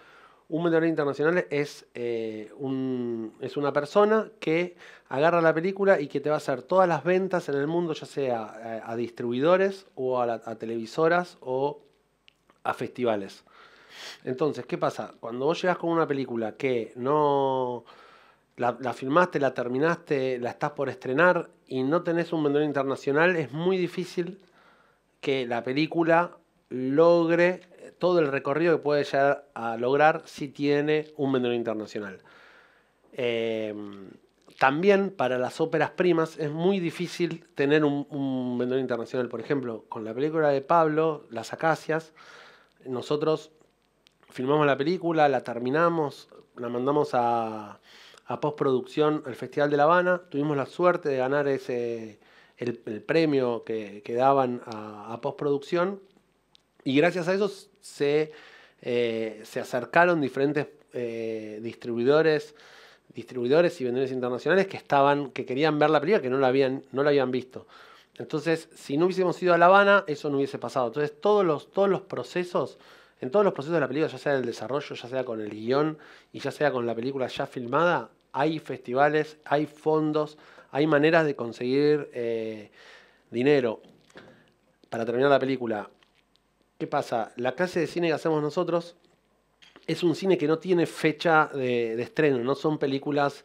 Un vendedor internacional es, eh, un- es una persona que agarra la película y que te va a hacer todas las ventas en el mundo, ya sea a, a distribuidores o a televisoras o a festivales. Entonces, ¿qué pasa? Cuando vos llegas con una película que no la, la filmaste, la terminaste, la estás por estrenar y no tenés un vendedor internacional, es muy difícil que la película logre todo el recorrido que puede llegar a lograr si tiene un vendedor internacional. Eh, también para las óperas primas es muy difícil tener un, un vendedor internacional. Por ejemplo, con la película de Pablo, Las Acacias, nosotros filmamos la película, la terminamos, la mandamos a, postproducción al Festival de La Habana, tuvimos la suerte de ganar ese, el, premio que, daban a postproducción y gracias a eso se, eh, se acercaron diferentes eh, distribuidores, distribuidores y vendedores internacionales que estaban, que querían ver la película, que no la habían, no la habían visto. Entonces, si no hubiésemos ido a La Habana, eso no hubiese pasado. Entonces, todos los, todos los procesos, en todos los procesos de la película, ya sea el desarrollo, ya sea con el guion y ya sea con la película ya filmada, hay festivales, hay fondos, hay maneras de conseguir eh, dinero para terminar la película. ¿Qué pasa? La clase de cine que hacemos nosotros es un cine que no tiene fecha de, estreno, no son películas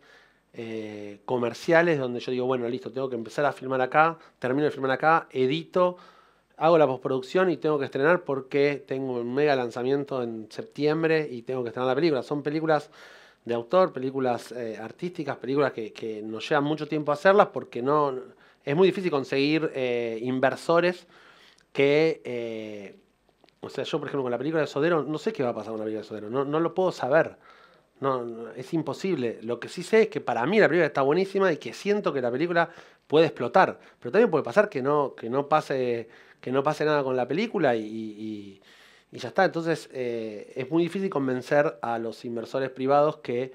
eh, comerciales donde yo digo, bueno, listo, tengo que empezar a filmar acá, termino de filmar acá, edito, hago la postproducción y tengo que estrenar porque tengo un mega lanzamiento en septiembre y tengo que estrenar la película. Son películas de autor, películas eh, artísticas, películas que, nos llevan mucho tiempo hacerlas porque no es muy difícil conseguir eh, inversores que... O sea, yo, por ejemplo, con la película de Sodero, no sé qué va a pasar con la película de Sodero, no, no lo puedo saber. No, es imposible. Lo que sí sé es que para mí la película está buenísima y que siento que la película puede explotar. Pero también puede pasar que no, que no, pase, que no pase nada con la película y, y, y ya está. Entonces eh, es muy difícil convencer a los inversores privados que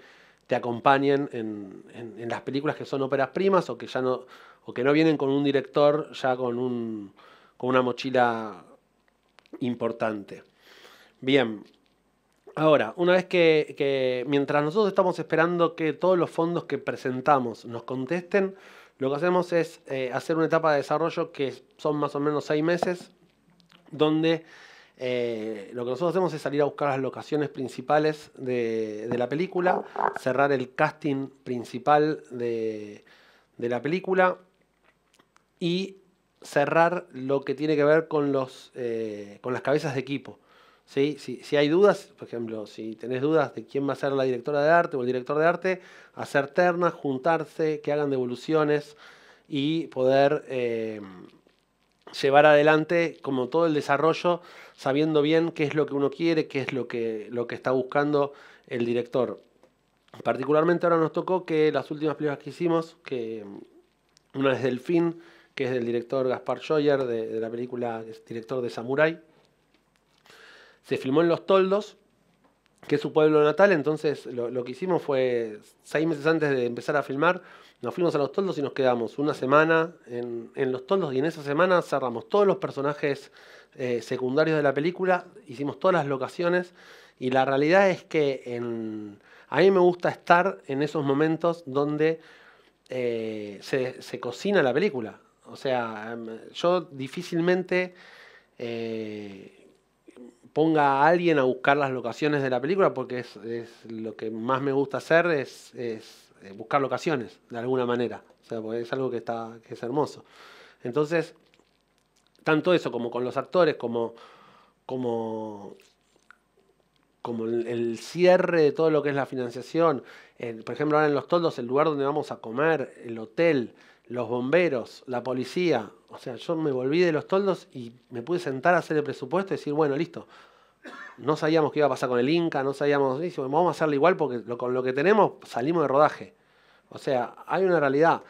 te acompañen en, en, en, las películas que son óperas primas o que ya no, o que no vienen con un director ya con, un, con una mochila importante. Bien, ahora, una vez que, mientras nosotros estamos esperando que todos los fondos que presentamos nos contesten, lo que hacemos es eh, hacer una etapa de desarrollo que son más o menos seis meses, donde eh, lo que nosotros hacemos es salir a buscar las locaciones principales de, de la película, cerrar el casting principal de, de la película y cerrar lo que tiene que ver con, los, eh, con las cabezas de equipo. ¿sí? Si, si, hay dudas, por ejemplo, si tenés dudas de quién va a ser la directora de arte o el director de arte, hacer ternas, juntarse, que hagan devoluciones y poder eh, llevar adelante como todo el desarrollo sabiendo bien qué es lo que uno quiere, qué es lo que, lo que está buscando el director. Particularmente ahora nos tocó que las últimas películas que hicimos, que una es Delfín, que es del director Gaspar Joyer, de, la película, es director de Samurai. Se filmó en Los Toldos, que es su pueblo natal, entonces lo, lo, que hicimos fue, seis meses antes de empezar a filmar, nos fuimos a Los Toldos y nos quedamos una semana en, en Los Toldos y en esa semana cerramos todos los personajes eh, secundarios de la película, hicimos todas las locaciones y la realidad es que en, a mí me gusta estar en esos momentos donde eh, se, se cocina la película. O sea, em, yo difícilmente eh, ponga a alguien a buscar las locaciones de la película porque es, lo que más me gusta hacer es, eh, buscar locaciones de alguna manera. O sea, porque es algo que, está, que es hermoso. Entonces, tanto eso como con los actores, como, como, el, cierre de todo lo que es la financiación. Por ejemplo, ahora en Los Toldos, el lugar donde vamos a comer, el hotel, los bomberos, la policía. O sea, yo me volví de los toldos y me pude sentar a hacer el presupuesto y decir, bueno, listo. No sabíamos qué iba a pasar con el Inca, no sabíamos, vamos a hacerlo igual porque lo, con lo que tenemos salimos de rodaje. O sea, hay una realidad.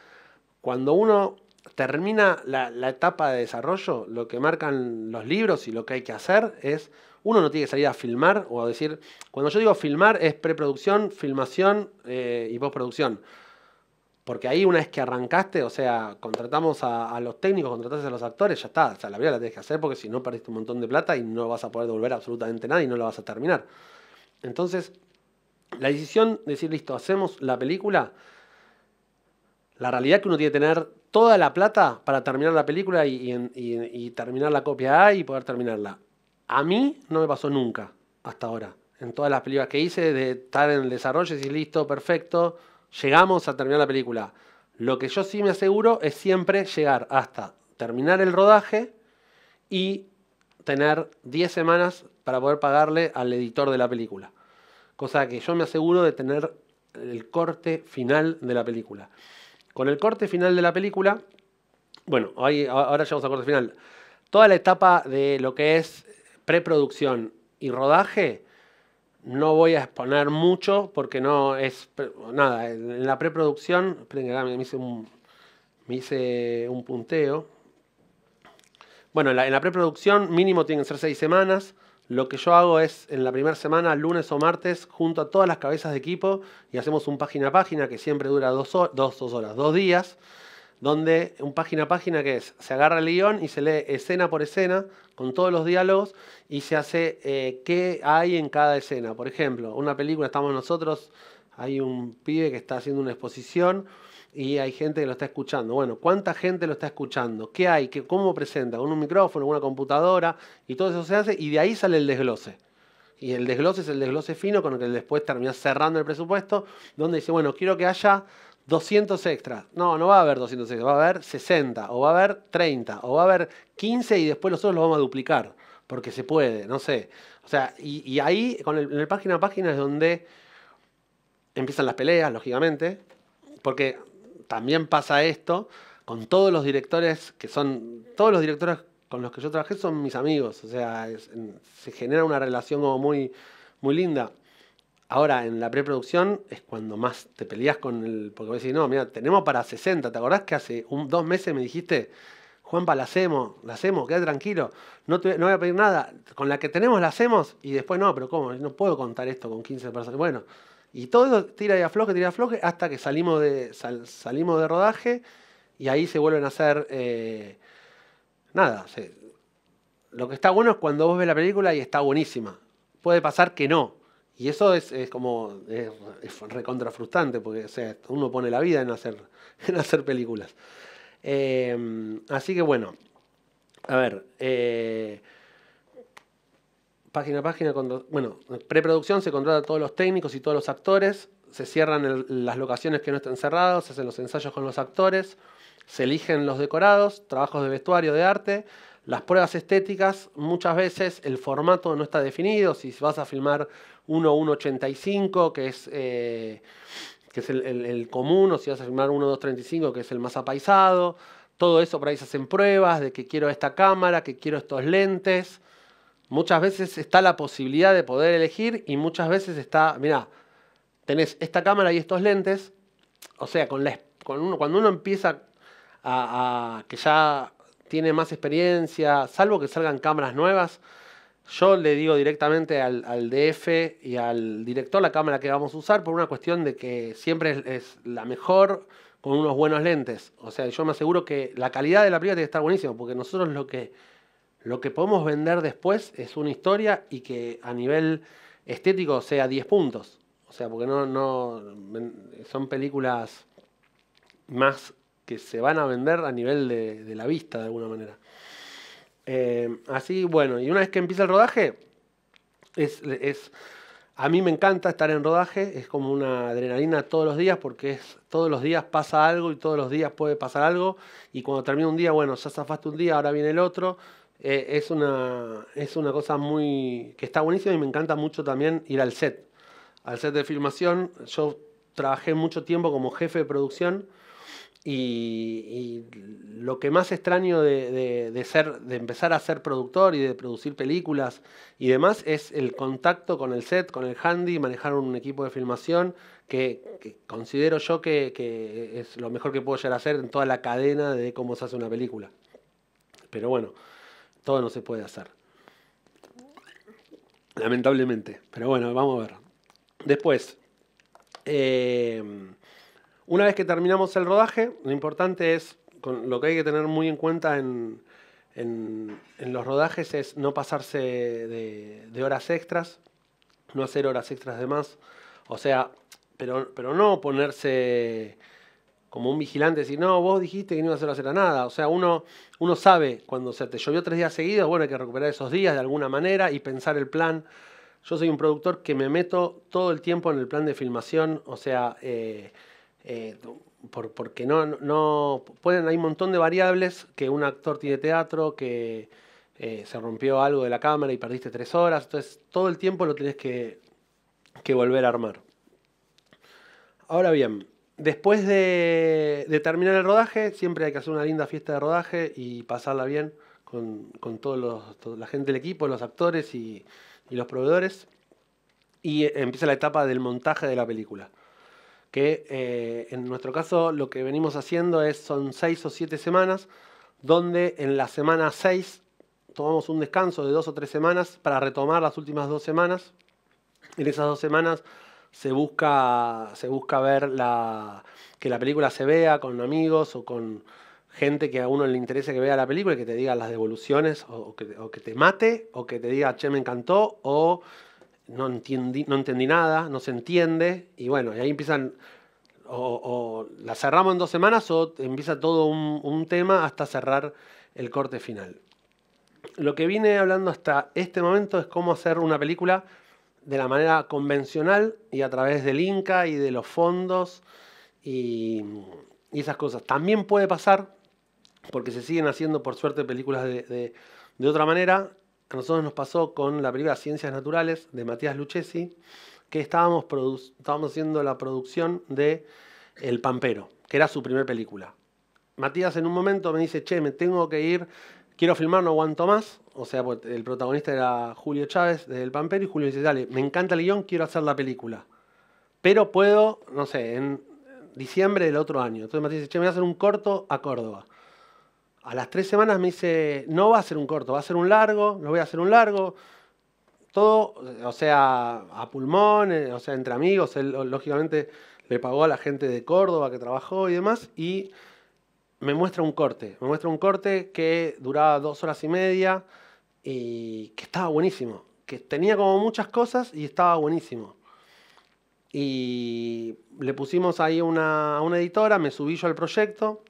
Cuando uno termina la, etapa de desarrollo, lo que marcan los libros y lo que hay que hacer es, uno no tiene que salir a filmar o a decir, cuando yo digo filmar es preproducción, filmación eh, y postproducción. Porque ahí una vez que arrancaste, o sea, contratamos a, a los técnicos, contrataste a los actores, ya está. O sea, la vida la tienes que hacer porque si no perdiste un montón de plata y no vas a poder devolver absolutamente nada y no la vas a terminar. Entonces, la decisión de decir, listo, hacemos la película, la realidad es que uno tiene que tener toda la plata para terminar la película y, y, y, y terminar la copia A y poder terminarla. A mí no me pasó nunca, hasta ahora. En todas las películas que hice, de estar en el desarrollo y decir, listo, perfecto, llegamos a terminar la película. Lo que yo sí me aseguro es siempre llegar hasta terminar el rodaje y tener 10 semanas para poder pagarle al editor de la película. Cosa que yo me aseguro de tener el corte final de la película. Con el corte final de la película, bueno, ahí, ahora llegamos al corte final. Toda la etapa de lo que es preproducción y rodaje, no voy a exponer mucho porque no es nada. En la preproducción, me hice un, me hice un punteo. Bueno, en la, preproducción mínimo tienen que ser seis semanas. Lo que yo hago es en la primera semana, lunes o martes, junto a todas las cabezas de equipo y hacemos un página a página que siempre dura dos, dos, dos horas, dos días, donde un página a página que es, se agarra el guion y se lee escena por escena con todos los diálogos y se hace eh, qué hay en cada escena. Por ejemplo, una película, estamos nosotros, hay un pibe que está haciendo una exposición y hay gente que lo está escuchando. Bueno, ¿cuánta gente lo está escuchando? ¿Qué hay? ¿Qué, ¿Cómo presenta? ¿Con un micrófono, una computadora? Y todo eso se hace y de ahí sale el desglose. Y el desglose es el desglose fino con el que después termina cerrando el presupuesto, donde dice, bueno, quiero que haya 200 extras. No, no va a haber 200 extras, va a haber 60, o va a haber 30, o va a haber 15 y después nosotros lo vamos a duplicar, porque se puede, no sé. O sea, y, ahí, con el, en el página a página es donde empiezan las peleas, lógicamente, porque también pasa esto con todos los directores que son, todos los directores con los que yo trabajé son mis amigos, o sea, se genera una relación muy, muy linda. Ahora, en la preproducción es cuando más te peleas con el. Porque vos decís, no, mira, tenemos para 60. ¿Te acordás que hace dos meses me dijiste, Juanpa, la hacemos, la hacemos, quédate tranquilo, no, no voy a pedir nada. Con la que tenemos la hacemos y después no, pero ¿cómo? No puedo contar esto con 15 personas. Bueno, y todo eso tira y afloje, tira y afloje, hasta que salimos de, sal- salimos de rodaje y ahí se vuelven a hacer. eh, nada, se- lo que está bueno es cuando vos ves la película y está buenísima. Puede pasar que no. Y eso es, es como es, es recontra frustrante, porque o sea, uno pone la vida en hacer, en hacer películas. Eh, así que bueno, a ver, eh, página a página, bueno, preproducción se contrata a todos los técnicos y todos los actores, se cierran las locaciones que no estén cerradas, se hacen los ensayos con los actores, se eligen los decorados, trabajos de vestuario, de arte, las pruebas estéticas, muchas veces el formato no está definido, si vas a filmar 1.185, que es, eh, que es el, común, o si vas a filmar 1.235, que es el más apaisado, todo eso por ahí se hacen pruebas de que quiero esta cámara, que quiero estos lentes. Muchas veces está la posibilidad de poder elegir y muchas veces está, mira, tenés esta cámara y estos lentes, o sea, con la, con uno, cuando uno empieza a- que ya tiene más experiencia, salvo que salgan cámaras nuevas, yo le digo directamente al, DF y al director la cámara que vamos a usar por una cuestión de que siempre es, la mejor con unos buenos lentes. O sea, yo me aseguro que la calidad de la película tiene que estar buenísima, porque nosotros lo que, lo que podemos vender después es una historia y que a nivel estético sea 10 puntos. O sea, porque no, no son películas más que se van a vender a nivel de la vista de alguna manera. Eh, así, bueno, y una vez que empieza el rodaje, es, es, a mí me encanta estar en rodaje, es como una adrenalina todos los días porque es, todos los días pasa algo y todos los días puede pasar algo y cuando termina un día, bueno, ya zafaste un día, ahora viene el otro. Eh, es, una, es una cosa muy que está buenísima y me encanta mucho también ir al set. Al set de filmación, yo trabajé mucho tiempo como jefe de producción y, lo que más extraño de, de- ser, de empezar a ser productor y de producir películas y demás es el contacto con el set, con el handy, manejar un equipo de filmación que, que considero yo que, que es lo mejor que puedo llegar a hacer en toda la cadena de cómo se hace una película. Pero bueno, todo no se puede hacer. Lamentablemente. Pero bueno, vamos a ver. Después, eh, una vez que terminamos el rodaje, lo importante es, lo que hay que tener muy en cuenta en, en- los rodajes es no pasarse de, de horas extras, no hacer horas extras de más. O sea, pero, pero no ponerse como un vigilante, decir, no, vos dijiste que no ibas a hacer nada. O sea, uno, uno sabe cuando se te llovió tres días seguidos, bueno, hay que recuperar esos días de alguna manera y pensar el plan. Yo soy un productor que me meto todo el tiempo en el plan de filmación, o sea, eh, eh, por- porque no, no pueden, hay un montón de variables que un actor tiene teatro, que eh, se rompió algo de la cámara y perdiste tres horas. Entonces, todo el tiempo lo tenés que, que volver a armar. Ahora bien, después de, terminar el rodaje, siempre hay que hacer una linda fiesta de rodaje y pasarla bien con, con todos los, toda la gente del equipo, los actores y, y los proveedores. Y eh, empieza la etapa del montaje de la película. Que eh, en nuestro caso lo que venimos haciendo es, son seis o siete semanas, donde en la semana seis tomamos un descanso de dos o tres semanas para retomar las últimas dos semanas. En esas dos semanas se busca, se busca ver la, que la película se vea con amigos o con gente que a uno le interese que vea la película y que te diga las devoluciones o, que te mate o que te diga, che, me encantó o no entendí, no entendí nada, no se entiende y bueno, y ahí empiezan o, la cerramos en dos semanas o empieza todo un, tema hasta cerrar el corte final. Lo que vine hablando hasta este momento es cómo hacer una película de la manera convencional y a través del Inca y de los fondos y, esas cosas. También puede pasar, porque se siguen haciendo por suerte películas de- de otra manera. A nosotros nos pasó con la película Ciencias Naturales de Matías Lucchesi, que estábamos, haciendo la producción de El Pampero, que era su primer película. Matías en un momento me dice, che, me tengo que ir, quiero filmar, no aguanto más. O sea, pues, el protagonista era Julio Chávez de El Pampero y Julio dice, dale, me encanta el guion, quiero hacer la película. Pero puedo, no sé, en diciembre del otro año. Entonces Matías dice, che, me voy a hacer un corto a Córdoba. A las tres semanas me dice, no va a ser un corto, va a ser un largo, lo voy a hacer un largo. Todo, o sea, a pulmón, eh, o sea, entre amigos. Él, lógicamente, le pagó a la gente de Córdoba que trabajó y demás. Y me muestra un corte. Me muestra un corte que duraba dos horas y media y que estaba buenísimo. Que tenía como muchas cosas y estaba buenísimo. Y le pusimos ahí una, una editora, me subí yo al proyecto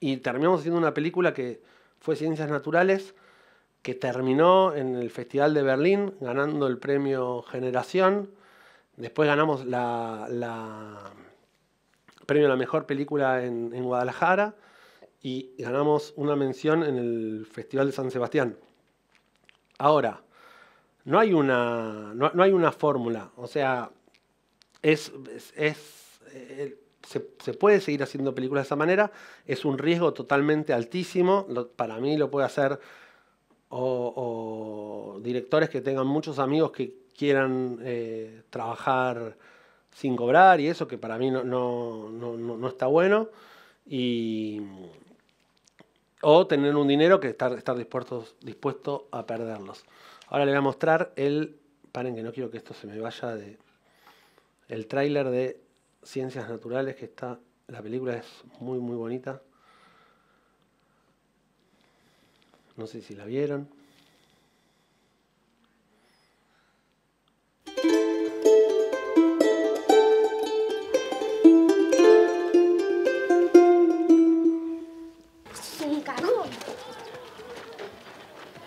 y terminamos haciendo una película que fue Ciencias Naturales, que terminó en el Festival de Berlín ganando el premio Generación. Después ganamos la, la premio a la mejor película en, en Guadalajara y ganamos una mención en el Festival de San Sebastián. Ahora, no hay una, no, hay una fórmula, o sea, es, es- es, eh, se, puede seguir haciendo películas de esa manera, es un riesgo totalmente altísimo, para mí lo puede hacer o, directores que tengan muchos amigos que quieran eh, trabajar sin cobrar y eso, que para mí no, no, no, no- está bueno, y, o tener un dinero que estar, estar dispuesto a perderlos. Ahora le voy a mostrar el, paren que no quiero que esto se me vaya de, el tráiler de Ciencias Naturales, que está, la película es muy muy bonita. No sé si la vieron.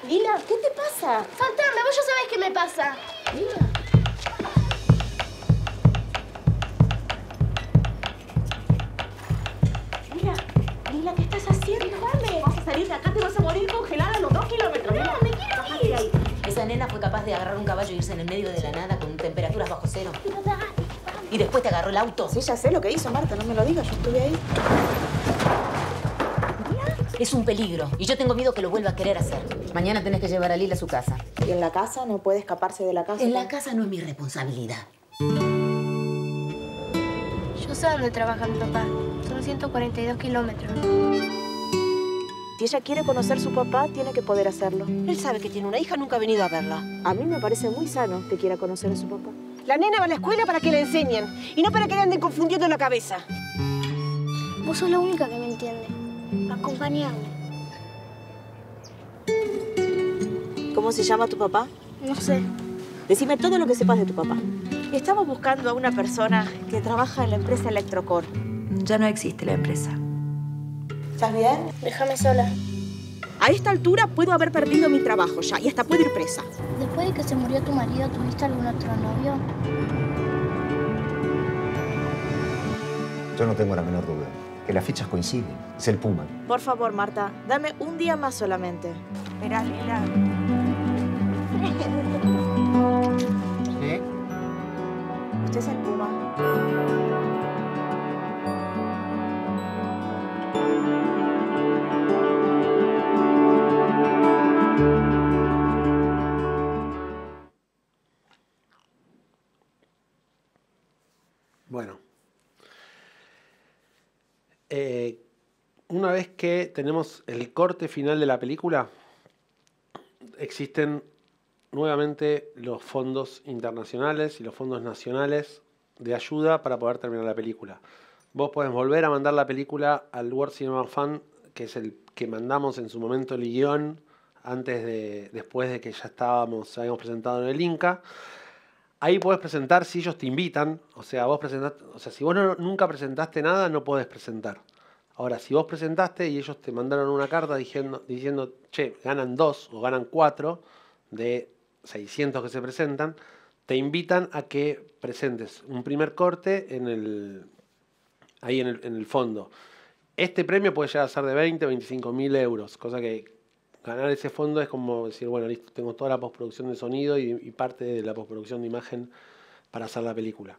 Lila, ¿qué te pasa? Fantasma, vos ya sabés qué me pasa. Lila, ¿qué estás haciendo? Dame. Vas a salir de acá, te vas a morir congelada a los dos kilómetros. No, me quiero Bájate ir. ahí. Esa nena fue capaz de agarrar un caballo e irse en el medio de la nada con temperaturas bajo cero. Pero dale, vamos. Y después te agarró el auto. Sí, ya sé lo que hizo, Marta, no me lo digas, yo estuve ahí. Es un peligro. Y yo tengo miedo que lo vuelva a querer hacer. Mañana tenés que llevar a Lila a su casa. ¿Y en la casa? ¿No puede escaparse de la casa? En la casa no es mi responsabilidad. Yo sé dónde trabaja mi papá. Son 142 kilómetros. Si ella quiere conocer su papá, tiene que poder hacerlo. Él sabe que tiene una hija, nunca ha venido a verla. A mí me parece muy sano que quiera conocer a su papá. La nena va a la escuela para que le enseñen y no para que le anden confundiendo la cabeza. Vos sos la única que me entiende. Acompañame. ¿Cómo se llama tu papá? No sé. Decime todo lo que sepas de tu papá. Estamos buscando a una persona que trabaja en la empresa Electrocor. Ya no existe la empresa. ¿Estás bien? Déjame sola. A esta altura puedo haber perdido mi trabajo ya y hasta puedo ir presa. Después de que se murió tu marido, ¿tuviste algún otro novio? Yo no tengo la menor duda. que las fechas coinciden. Es el Puma. Por favor, Marta, dame un día más solamente. Verá, Lila. Bueno. Eh, una vez que tenemos el corte final de la película, existen nuevamente los fondos internacionales y los fondos nacionales de ayuda para poder terminar la película. Vos podés volver a mandar la película al World Cinema Fund, que es el que mandamos en su momento el guion antes de, después de que ya estábamos, habíamos presentado en el Inca. Ahí podés presentar si ellos te invitan, o sea, vos o sea, si vos nunca presentaste nada, no podés presentar. Ahora, si vos presentaste y ellos te mandaron una carta diciendo, diciendo, che, ganan dos o ganan cuatro de 600 que se presentan, te invitan a que presentes un primer corte en el, ahí en el, fondo. Este premio puede llegar a ser de 20, 25 mil euros, cosa que ganar ese fondo es como decir, bueno, listo, tengo toda la postproducción de sonido y, y parte de la postproducción de imagen para hacer la película.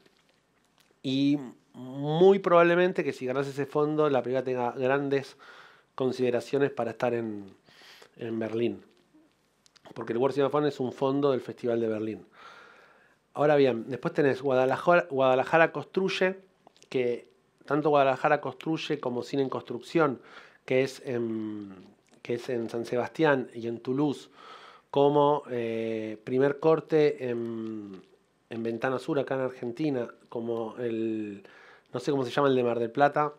Y muy probablemente que si ganas ese fondo, la película tenga grandes consideraciones para estar en, en Berlín. Porque el World Fund es un fondo del Festival de Berlín. Ahora bien, después tenés Guadalajara, Guadalajara Construye, que tanto Guadalajara Construye como Cine en Construcción, que es en, que es en San Sebastián y en Toulouse, como eh, primer corte en, en Ventana Sur, acá en Argentina, como el, no sé cómo se llama el de Mar del Plata.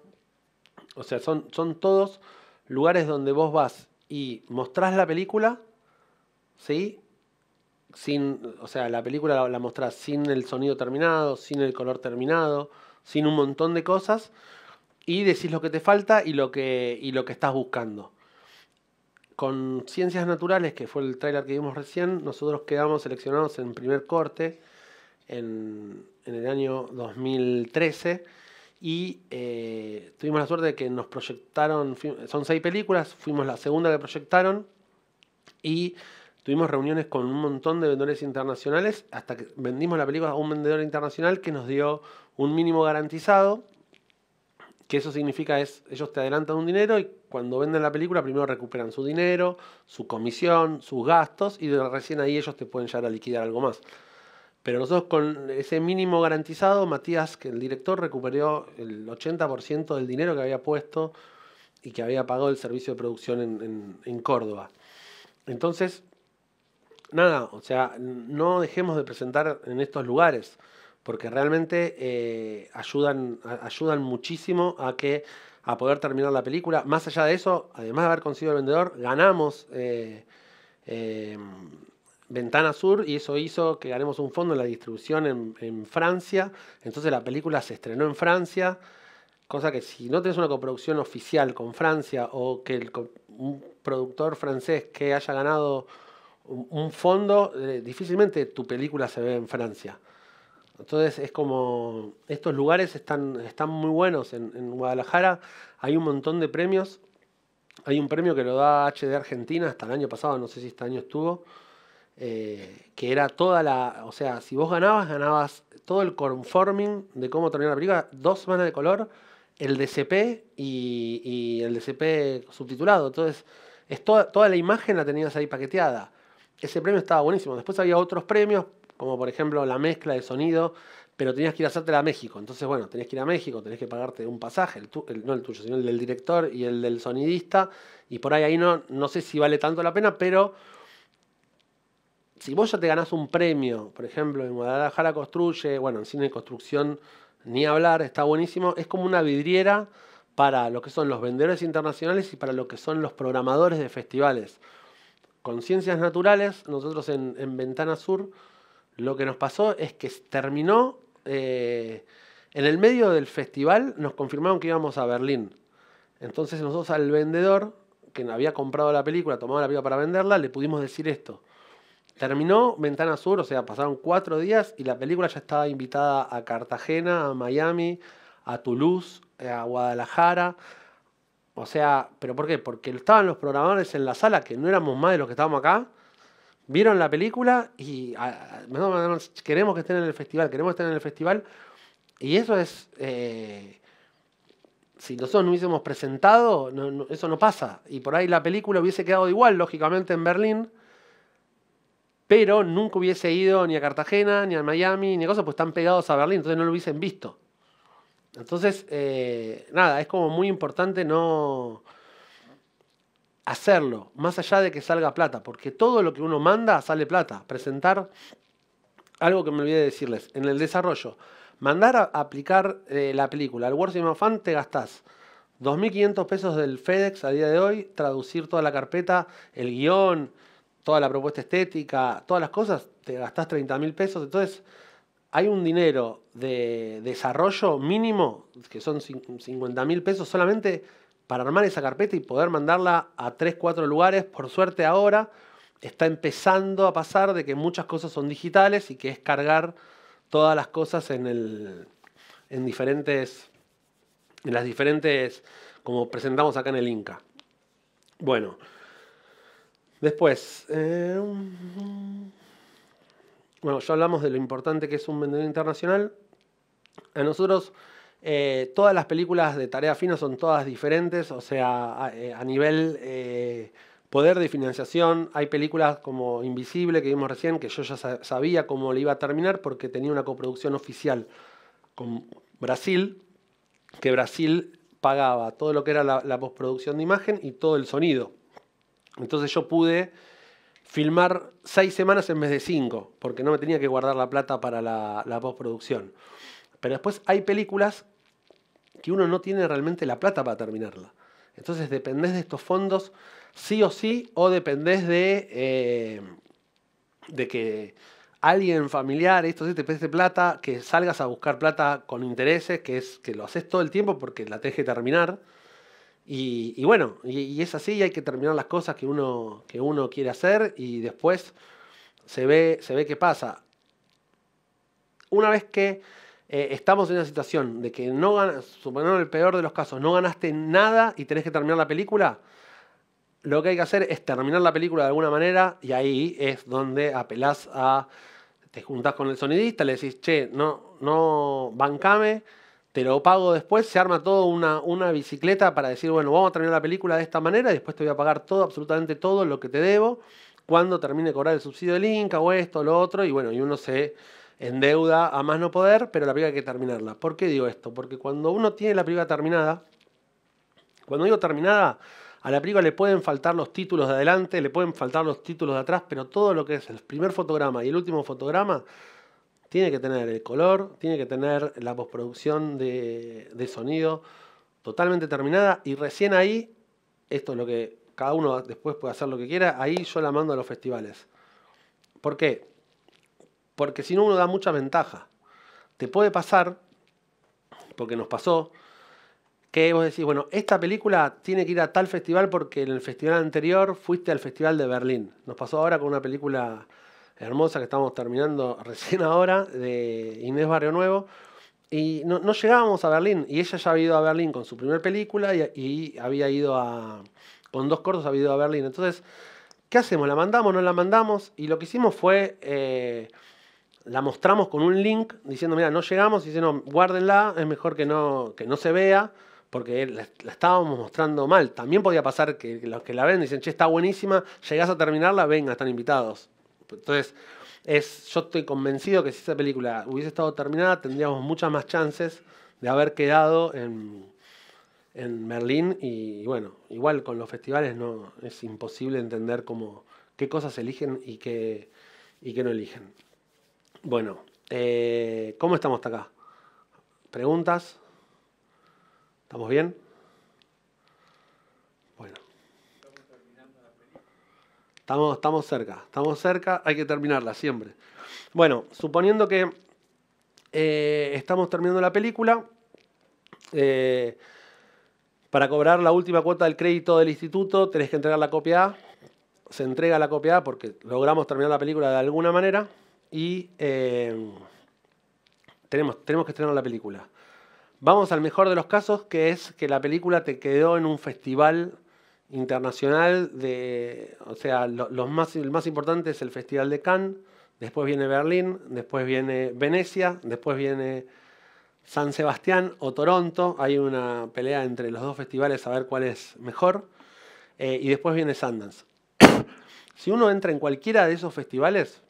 O sea, son, son todos lugares donde vos vas y mostrás la película, ¿sí? Sin, o sea, la película la, la mostrás sin el sonido terminado, sin el color terminado, sin un montón de cosas, y decís lo que te falta y lo que, y lo que estás buscando. Con Ciencias Naturales, que fue el tráiler que vimos recién, nosotros quedamos seleccionados en primer corte en, en el año 2013 y eh, tuvimos la suerte de que nos proyectaron, son seis películas, fuimos la segunda que proyectaron y tuvimos reuniones con un montón de vendedores internacionales hasta que vendimos la película a un vendedor internacional que nos dio un mínimo garantizado, que eso significa es, ellos te adelantan un dinero y cuando venden la película primero recuperan su dinero, su comisión, sus gastos y de- recién ahí ellos te pueden llegar a liquidar algo más. Pero nosotros con ese mínimo garantizado, Matías, que el director, recuperó el 80% del dinero que había puesto y que había pagado el servicio de producción en, en- en Córdoba. Entonces, nada, o sea, no dejemos de presentar en estos lugares, porque realmente eh, ayudan, ayudan muchísimo a que a poder terminar la película. Más allá de eso, además de haber conseguido el vendedor, ganamos eh, eh, Ventana Sur y eso hizo que ganemos un fondo en la distribución en, Francia. Entonces la película se estrenó en Francia, cosa que si no tenés una coproducción oficial con Francia o que un productor francés que haya ganado un, fondo, eh, difícilmente tu película se ve en Francia. Entonces es como, estos lugares están, están muy buenos. En, en Guadalajara hay un montón de premios. Hay un premio que lo da HD Argentina hasta el año pasado, no sé si este año estuvo, eh, que era toda la, o sea, si vos ganabas, ganabas todo el conforming de cómo terminar la película, dos semanas de color, el DCP y, y el DCP subtitulado. Entonces, es toda, toda la imagen la tenías ahí paqueteada. Ese premio estaba buenísimo. Después había otros premios, como por ejemplo la mezcla de sonido, pero tenías que ir a hacértela a México. Entonces, bueno, tenías que ir a México, tenés que pagarte un pasaje, el el- no el tuyo, sino el del director y el del sonidista. Y por ahí ahí no, no sé si vale tanto la pena, pero si vos ya te ganás un premio, por ejemplo, en Guadalajara Construye, bueno, en cine de construcción, ni hablar, está buenísimo. Es como una vidriera para lo que son los vendedores internacionales y para lo que son los programadores de festivales. Con ciencias naturales, nosotros en, en Ventana Sur, lo que nos pasó es que terminó, eh, en el medio del festival nos confirmaron que íbamos a Berlín. Entonces nosotros al vendedor, que había comprado la película, tomado la película para venderla, le pudimos decir esto. Terminó Ventana Sur, o sea, pasaron cuatro días y la película ya estaba invitada a Cartagena, a Miami, a Toulouse, eh, a Guadalajara. O sea, ¿pero por qué? Porque estaban los programadores en la sala, que no éramos más de los que estábamos acá, vieron la película y ah, ah, queremos que estén en el festival, queremos que estén en el festival. Y eso es, eh, si nosotros no hubiésemos presentado, eso no pasa. Y por ahí la película hubiese quedado igual, lógicamente, en Berlín, pero nunca hubiese ido ni a Cartagena, ni a Miami, ni a cosas, pues están pegados a Berlín, entonces no lo hubiesen visto. Entonces, eh, nada, es como muy importante no hacerlo, más allá de que salga plata, porque todo lo que uno manda sale plata. Presentar algo que me olvidé de decirles, en el desarrollo, mandar a aplicar eh, la película al Word of Fan te gastás 2.500 pesos del FedEx a día de hoy, traducir toda la carpeta, el guion, toda la propuesta estética, todas las cosas, te gastás 30.000 pesos. Entonces, hay un dinero de desarrollo mínimo, que son 50 mil pesos solamente para armar esa carpeta y poder mandarla a 3, 4 lugares. Por suerte ahora está empezando a pasar de que muchas cosas son digitales y que es cargar todas las cosas en, el, en diferentes, en las diferentes, como presentamos acá en el Inca. Bueno, después... Eh, bueno, ya hablamos de lo importante que es un vendedor internacional. A nosotros eh, todas las películas de tarea fina son todas diferentes, o sea, a, eh, nivel eh, poder de financiación hay películas como Invisible que vimos recién, que yo ya sabía cómo le iba a terminar porque tenía una coproducción oficial con Brasil, que Brasil pagaba todo lo que era la postproducción de imagen y todo el sonido. Entonces yo pude filmar seis semanas en vez de cinco, porque no me tenía que guardar la plata para la, postproducción. Pero después hay películas que uno no tiene realmente la plata para terminarla. Entonces dependés de estos fondos sí o sí, o dependés de, eh, de que alguien familiar, esto sí, te preste plata, que salgas a buscar plata con intereses, que es que lo haces todo el tiempo porque la tenés que terminar. Y, bueno, y, es así, hay que terminar las cosas que uno, que uno quiere hacer y después se ve, se ve qué pasa. Una vez que eh, estamos en una situación de que no ganas, suponiendo el peor de los casos, no ganaste nada y tenés que terminar la película, lo que hay que hacer es terminar la película de alguna manera y ahí es donde apelás a, te juntás con el sonidista, le decís, che, no, no, bancame, te lo pago después, se arma todo una, una bicicleta para decir, bueno, vamos a terminar la película de esta manera y después te voy a pagar todo, absolutamente todo lo que te debo, cuando termine de cobrar el subsidio del Inca o esto lo otro, y bueno, y uno se endeuda a más no poder, pero la película hay que terminarla. ¿Por qué digo esto? Porque cuando uno tiene la película terminada, cuando digo terminada, a la película le pueden faltar los títulos de adelante, le pueden faltar los títulos de atrás, pero todo lo que es el primer fotograma y el último fotograma tiene que tener el color, tiene que tener la postproducción de, sonido totalmente terminada y recién ahí, esto es lo que cada uno después puede hacer lo que quiera, ahí yo la mando a los festivales. ¿Por qué? Porque si no uno da mucha ventaja. Te puede pasar, porque nos pasó, que vos decís, bueno, esta película tiene que ir a tal festival porque en el festival anterior fuiste al festival de Berlín. Nos pasó ahora con una película hermosa que estamos terminando recién ahora, de Inés Barrio Nuevo. Y no, llegábamos a Berlín. Y ella ya había ido a Berlín con su primer película y, había ido a. Con dos cortos había ido a Berlín. Entonces, ¿qué hacemos? ¿La mandamos? ¿No la mandamos? Y lo que hicimos fue. Eh, la mostramos con un link diciendo, mira, no llegamos, y dice, no, guárdenla, es mejor que no, que no se vea, porque la, estábamos mostrando mal. También podía pasar que los que la ven dicen, che, está buenísima, llegás a terminarla, venga, están invitados. Entonces, es, yo estoy convencido que si esa película hubiese estado terminada, tendríamos muchas más chances de haber quedado en, en Berlín. Y, bueno, igual con los festivales no es imposible entender cómo, qué cosas eligen y qué, y qué no eligen. Bueno, eh, ¿cómo estamos hasta acá? ¿Preguntas? ¿Estamos bien? Estamos, estamos cerca, estamos cerca, hay que terminarla siempre. Bueno, suponiendo que eh, estamos terminando la película, eh, para cobrar la última cuota del crédito del instituto tenés que entregar la copia A. Se entrega la copia A porque logramos terminar la película de alguna manera y eh, tenemos, tenemos que estrenar la película. Vamos al mejor de los casos, que es que la película te quedó en un festival internacional de, o sea, lo- más, el más importante es el Festival de Cannes, después viene Berlín, después viene Venecia, después viene San Sebastián o Toronto, hay una pelea entre los dos festivales a ver cuál es mejor, eh, y después viene Sundance. si uno entra en cualquiera de esos festivales,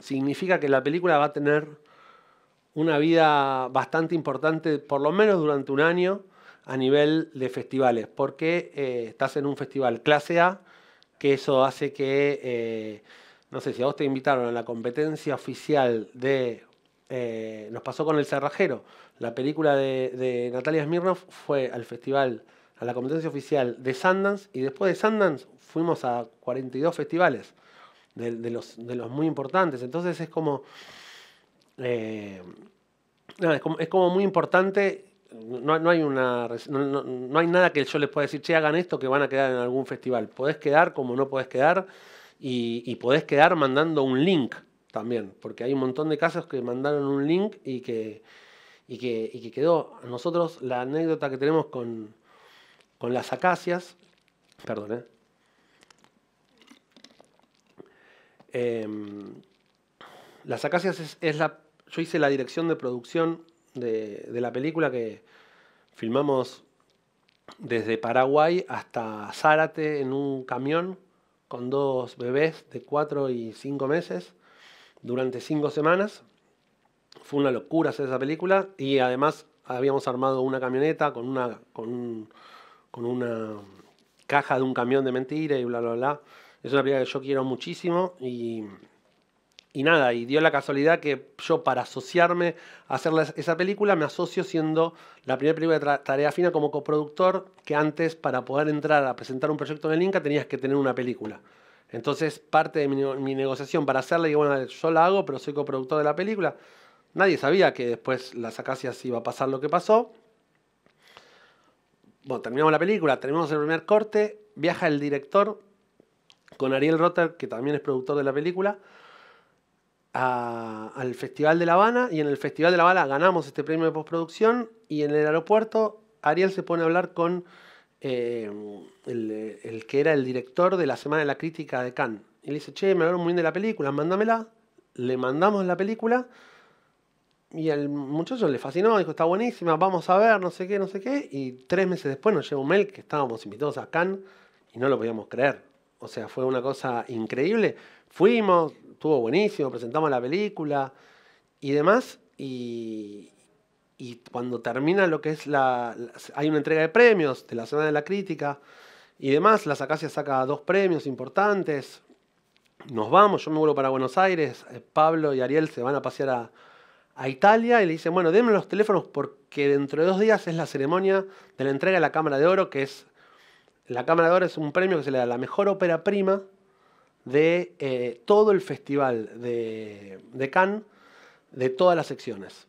significa que la película va a tener una vida bastante importante, por lo menos durante un año, a nivel de festivales, porque eh, estás en un festival clase A, que eso hace que, eh, no sé, si a vos te invitaron a la competencia oficial de, eh, nos pasó con El Cerrajero, la película de, Natalia Smirnov fue al festival, a la competencia oficial de Sundance, y después de Sundance fuimos a 42 festivales, de, los, de los muy importantes, entonces es como... eh, es, como, es como muy importante. No, no hay una no- no hay nada que yo les pueda decir, che, hagan esto que van a quedar en algún festival. Podés quedar como no podés quedar y, y podés quedar mandando un link también, porque hay un montón de casos que mandaron un link y que, y que, y que quedó. Nosotros la anécdota que tenemos con, con las acacias, perdón, ¿eh? Em, las Acacias es, es la. Yo hice la dirección de producción de, de la película que filmamos desde Paraguay hasta Zárate en un camión con dos bebés de 4 y 5 meses durante 5 semanas. Fue una locura hacer esa película y además habíamos armado una camioneta con una, con un- con una caja de un camión de mentira y bla, bla, bla. Es una película que yo quiero muchísimo y, y nada, y dio la casualidad que yo para asociarme a hacer esa película me asocio siendo la primera película de Tarea Fina como coproductor, que antes para poder entrar a presentar un proyecto en el Inca tenías que tener una película. Entonces parte de mi negociación para hacerla, digo, bueno, yo la hago, pero soy coproductor de la película. Nadie sabía que después Las Acacias iba a pasar lo que pasó. Bueno, terminamos la película, terminamos el primer corte, viaja el director con Ariel Rotter, que también es productor de la película, al Festival de La Habana y en el Festival de La Habana ganamos este premio de postproducción y en el aeropuerto Ariel se pone a hablar con eh, el, el que era el director de la Semana de la Crítica de Cannes. Y le dice, che, me hablaron muy bien de la película, mándamela. Le mandamos la película y al muchacho le fascinó, dijo, está buenísima, vamos a ver, no sé qué, no sé qué. Y tres meses después nos llegó un mail que estábamos invitados a Cannes y no lo podíamos creer. O sea, fue una cosa increíble. Fuimos, estuvo buenísimo, presentamos la película y demás. Y, y cuando termina lo que es la, Hay una entrega de premios de la Semana de la Crítica y demás. La Acacias saca dos premios importantes. Nos vamos, yo me vuelvo para Buenos Aires. eh, Pablo y Ariel se van a pasear a, a Italia y le dicen, bueno, denme los teléfonos porque dentro de dos días es la ceremonia de la entrega de la Cámara de Oro, que es... La Cámara de Oro es un premio que se le da a la mejor ópera prima de eh, todo el festival de, de Cannes, de todas las secciones.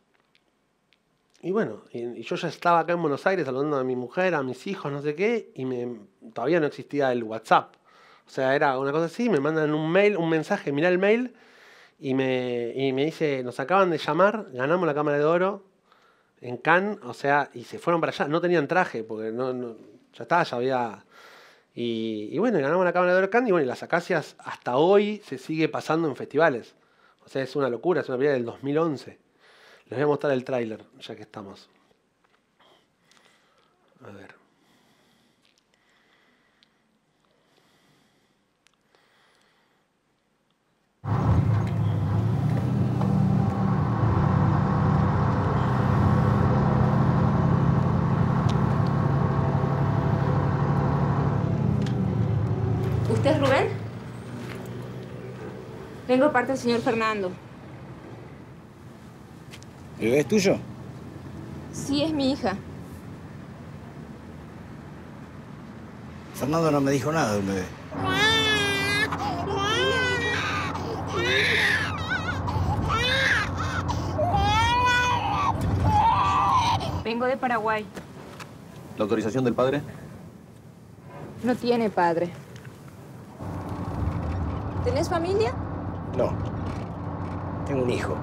Y bueno, y, yo ya estaba acá en Buenos Aires saludando a mi mujer, a mis hijos, no sé qué, y me, todavía no existía el WhatsApp. O sea, era una cosa así, me mandan un mail, un mensaje, mira el mail, y me, y me dice, nos acaban de llamar, ganamos la Cámara de Oro en Cannes, o sea, y se fueron para allá, no tenían traje, porque no, no- ya estaba, ya había... Y, bueno, ganamos la Cámara de Cannes, y bueno, y las acacias hasta hoy se sigue pasando en festivales. O sea, es una locura, es una película del 2011. Les voy a mostrar el tráiler, ya que estamos. A ver. ¿Usted es Rubén? Vengo de parte del señor Fernando. ¿El bebé es tuyo? Sí, es mi hija. Fernando no me dijo nada de un bebé. Vengo de Paraguay. ¿La autorización del padre? No tiene padre. ¿Tenés familia? No. Tengo un hijo.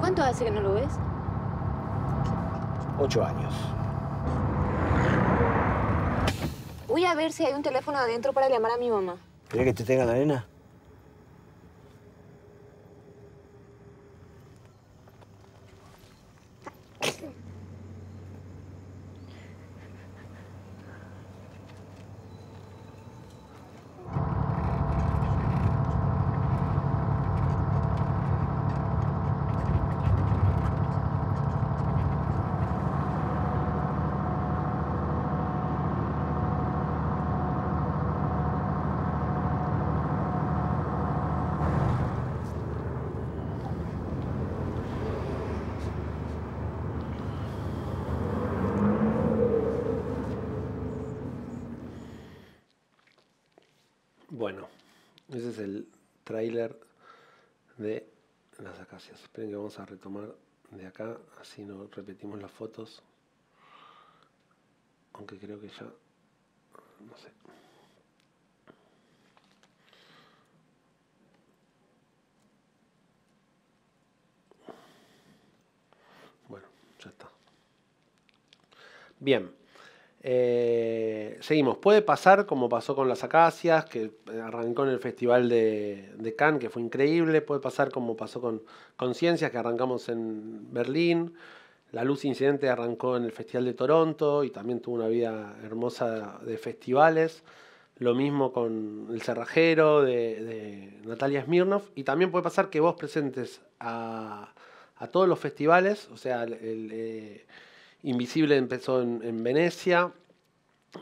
¿Cuánto hace que no lo ves? Ocho años. Voy a ver si hay un teléfono adentro para llamar a mi mamá. ¿Querés que te tenga la nena? Bueno, ese es el tráiler de las acacias. Esperen que vamos a retomar de acá, así no repetimos las fotos. Aunque creo que ya, no sé. Bueno, ya está. Bien. Eh, seguimos. Puede pasar como pasó con las acacias, que arrancó en el Festival de, de Cannes, que fue increíble. Puede pasar como pasó con Conciencias, que arrancamos en Berlín. La Luz Incidente arrancó en el Festival de Toronto y también tuvo una vida hermosa de festivales. Lo mismo con El Cerrajero de, Natalia Smirnov. Y también puede pasar que vos presentes a, a todos los festivales, o sea, el, el, eh, Invisible empezó en, en, Venecia,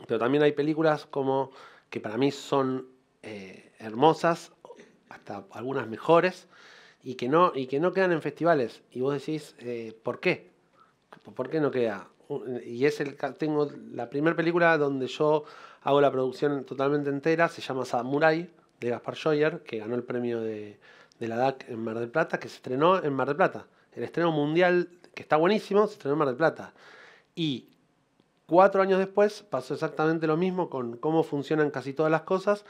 pero también hay películas como que para mí son eh, hermosas, hasta algunas mejores, y que, no, y que no quedan en festivales. Y vos decís, eh, ¿por qué? ¿Por qué no queda? Y es el tengo la primera película donde yo hago la producción totalmente entera, se llama Samurai, de Gaspar Joyer, que ganó el premio de, de la DAC en Mar del Plata, que se estrenó en Mar del Plata. El estreno mundial que está buenísimo, se estrenó en Mar del Plata. Y cuatro años después pasó exactamente lo mismo con cómo funcionan casi todas las cosas,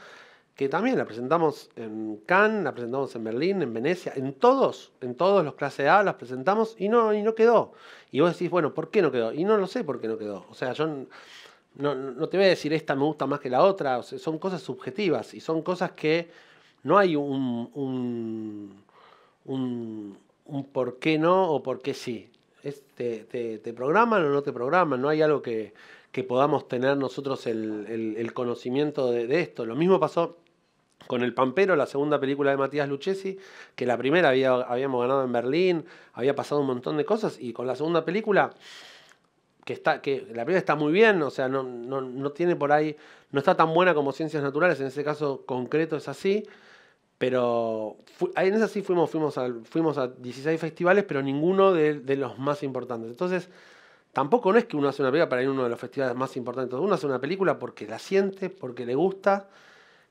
que también la presentamos en Cannes, la presentamos en Berlín, en Venecia, en todos, en todos los clase A las presentamos y no, y no quedó. Y vos decís, bueno, ¿por qué no quedó? Y no lo sé por qué no quedó. O sea, yo no, no te voy a decir esta me gusta más que la otra, son cosas subjetivas y son cosas que no hay un, un un por qué no o por qué sí. Te, programan o no te programan, no hay algo que, que podamos tener nosotros el, el, conocimiento de, de, esto. Lo mismo pasó con El Pampero, la segunda película de Matías Lucchesi, que la primera había, habíamos ganado en Berlín, había pasado un montón de cosas, y con la segunda película, que está, que la primera está muy bien, o sea, no, no, no tiene por ahí, no está tan buena como Ciencias Naturales, en ese caso concreto es así, pero en esa sí fuimos, fuimos, a, fuimos a 16 festivales, pero ninguno de, los más importantes. Entonces, tampoco no es que uno hace una película para ir a uno de los festivales más importantes. Uno hace una película porque la siente, porque le gusta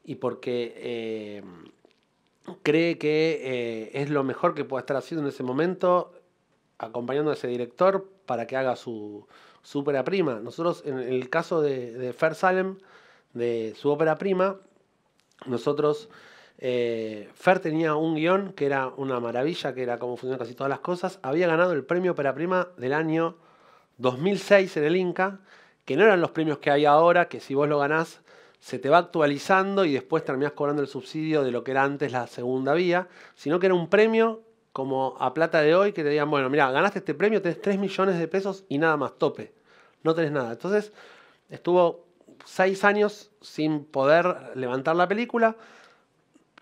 y porque eh, cree que eh, es lo mejor que pueda estar haciendo en ese momento, acompañando a ese director para que haga su, ópera prima. Nosotros, en el caso de, de Fer Salem, de su ópera prima, nosotros... Eh, Fer tenía un guion que era una maravilla, que era cómo funcionan casi todas las cosas. Había ganado el premio Opera Prima del año 2006 en el Inca, que no eran los premios que hay ahora, que si vos lo ganás se te va actualizando y después terminás cobrando el subsidio de lo que era antes la segunda vía, sino que era un premio como a plata de hoy que te digan, bueno, mira, ganaste este premio, tenés 3 millones de pesos y nada más, tope. No tenés nada. Entonces estuvo 6 años sin poder levantar la película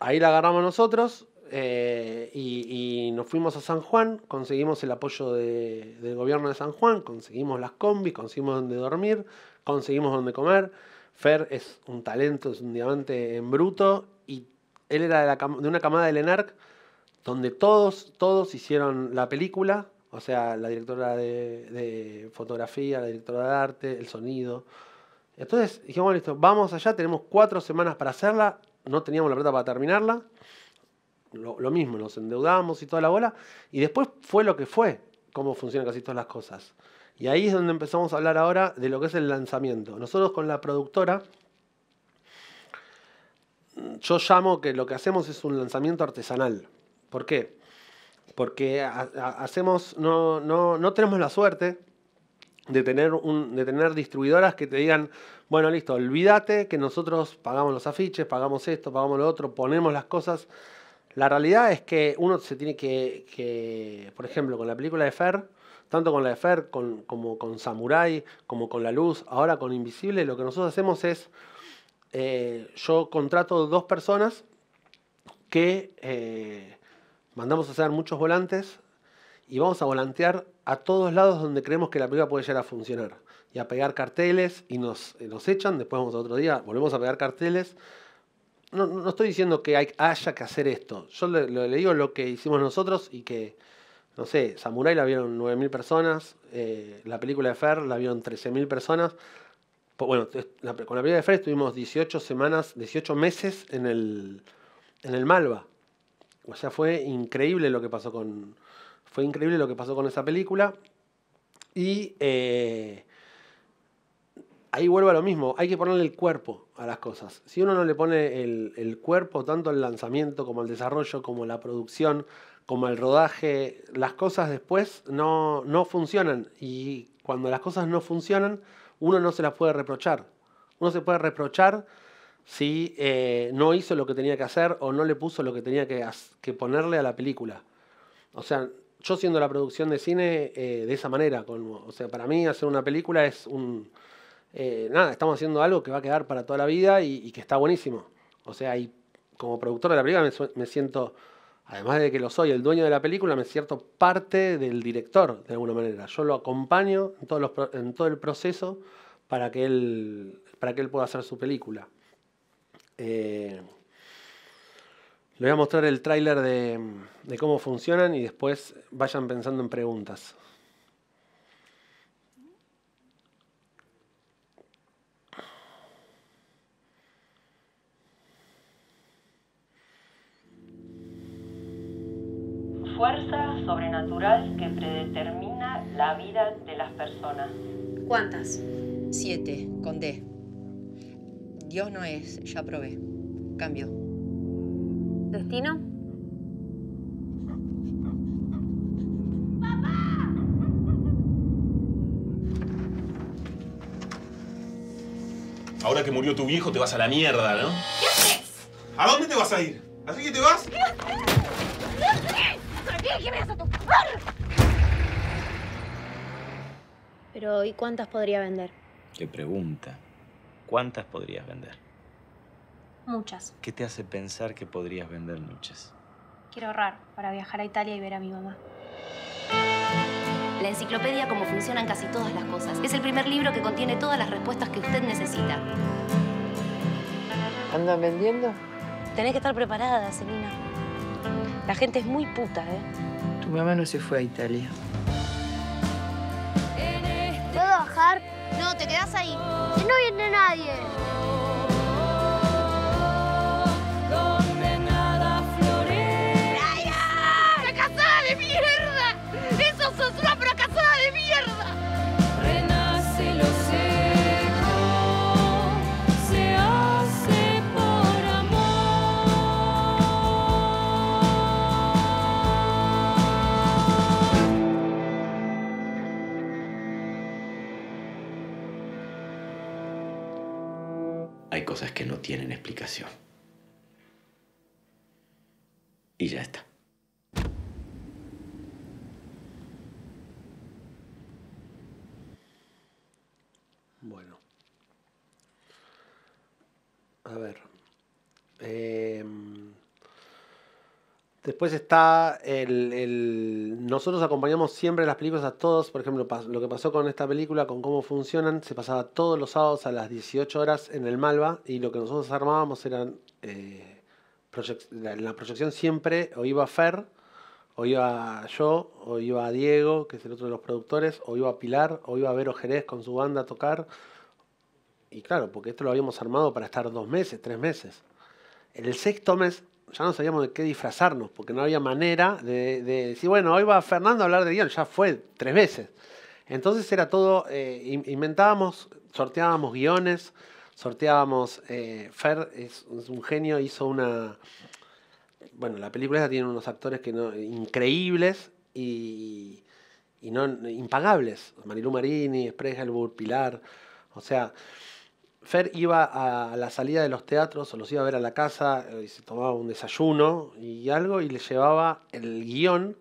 ahí la agarramos nosotros eh, y, nos fuimos a San Juan, conseguimos el apoyo de, del gobierno de San Juan, conseguimos las combis, conseguimos donde dormir, conseguimos donde comer. Fer es un talento, es un diamante en bruto y él era de una camada del ENARC donde todos, todos hicieron la película, o sea, la directora de, de fotografía, la directora de arte, el sonido. Entonces dijimos, listo, vamos allá, tenemos cuatro semanas para hacerla, no teníamos la plata para terminarla, lo, mismo, nos endeudamos y toda la bola, y después fue lo que fue, cómo funcionan casi todas las cosas. Y ahí es donde empezamos a hablar ahora de lo que es el lanzamiento. Nosotros con la productora, yo llamo que lo que hacemos es un lanzamiento artesanal. ¿Por qué? Porque hacemos, no, no, no tenemos la suerte de tener, un, de tener distribuidoras que te digan, bueno, listo, olvídate que nosotros pagamos los afiches, pagamos esto, pagamos lo otro, ponemos las cosas. La realidad es que uno se tiene que, por ejemplo, con la película de Fer, tanto con la de Fer con, como con Samurai, como con La Luz, ahora con Invisible, lo que nosotros hacemos es, eh, yo contrato dos personas que eh, mandamos a hacer muchos volantes y vamos a volantear a todos lados donde creemos que la película puede llegar a funcionar. Y a pegar carteles y nos, eh, echan, después vamos otro día, volvemos a pegar carteles. No, no estoy diciendo que hay, haya que hacer esto. Yo le, digo lo que hicimos nosotros y que, no sé, Samurai la vieron 9.000 personas, eh, la película de Fer la vieron 13.000 personas. Bueno, la- con la película de Fer estuvimos 18 semanas, 18 meses en el, en el Malva. O sea, fue increíble lo que pasó con. Fue increíble lo que pasó con esa película. Y eh, ahí vuelvo a lo mismo. Hay que ponerle el cuerpo a las cosas. Si uno no le pone el, cuerpo, tanto al lanzamiento como al desarrollo, como la producción, como al rodaje, las cosas después no, no funcionan. Y cuando las cosas no funcionan, uno no se las puede reprochar. Uno se puede reprochar si eh, no hizo lo que tenía que hacer o no le puso lo que tenía que, que ponerle a la película. O sea, yo siendo la producción de cine eh, de esa manera, o sea, para mí hacer una película es un... eh, nada, estamos haciendo algo que va a quedar para toda la vida y, que está buenísimo. O sea, y como productor de la película me, siento, además de que lo soy, el dueño de la película, me siento parte del director, de alguna manera. Yo lo acompaño en, todo el proceso para que él, para que él pueda hacer su película. Eh, le voy a mostrar el tráiler de cómo funcionan y después vayan pensando en preguntas. Fuerza sobrenatural que predetermina la vida de las personas. ¿Cuántas? Siete, con D. Dios no es, ya probé. Cambio. ¿Destino? Ahora que murió tu viejo te vas a la mierda, ¿no? ¿Qué haces? ¿A dónde te vas a ir? ¿Así que te vas? ¿Qué haces? ¿Qué me vas a tocar? Pero, ¿y cuántas podría vender? Qué pregunta. ¿Cuántas podrías vender? Muchas. ¿Qué te hace pensar que podrías vender muchas? Quiero ahorrar para viajar a Italia y ver a mi mamá. La enciclopedia Cómo funcionan casi todas las cosas. Es el primer libro que contiene todas las respuestas que usted necesita. ¿Andan vendiendo? Tenés que estar preparada, Selina. La gente es muy puta, ¿eh? Tu mamá no se fue a Italia. ¿Puedo bajar? No, te quedas ahí. Que no viene nadie. ¡Fracasada de mierda! ¡Eso sos una tienen explicación. Y ya está. Bueno. A ver. Em, después está el, el- Nosotros acompañamos siempre las películas a todos. Por ejemplo, lo que pasó con esta película, con cómo funcionan, se pasaba todos los sábados a las 18 horas en el Malva y lo que nosotros armábamos eran... eh, la proyección siempre o iba Fer, o iba yo, o iba Diego, que es el otro de los productores, o iba Pilar, o iba Vero Jerez con su banda a tocar. Y claro, porque esto lo habíamos armado para estar dos meses, tres meses. En el sexto mes ya no sabíamos de qué disfrazarnos, porque no había manera de, de decir, bueno, hoy va Fernando a hablar de guion, ya fue tres veces. Entonces era todo, eh, in- inventábamos, sorteábamos guiones, sorteábamos, eh, Fer es, es un genio, hizo una, bueno, la película esa tiene unos actores que no, increíbles y, y no impagables. Marilu Marini, Spregelburg, Pilar. O sea, Fer iba a la salida de los teatros o los iba a ver a la casa eh, y se tomaba un desayuno y algo y le llevaba el guion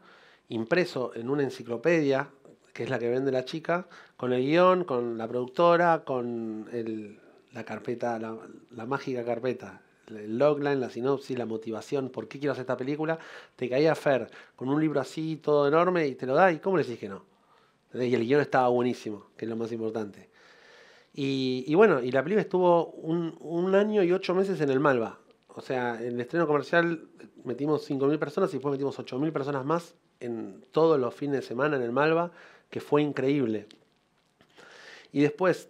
impreso en una enciclopedia, que es la que vende la chica, con el guion, con la productora, con el, la carpeta, la, mágica carpeta, el logline, la sinopsis, la motivación, por qué quiero hacer esta película, te caía Fer con un libro así, todo enorme, y te lo da, y ¿cómo le decís que no? Y el guion estaba buenísimo, que es lo más importante. Y, bueno, y la película estuvo un, un, año y ocho meses en el Malva. O sea, en el estreno comercial metimos 5.000 personas y después metimos 8.000 personas más en todos los fines de semana en el Malva, que fue increíble. Y después,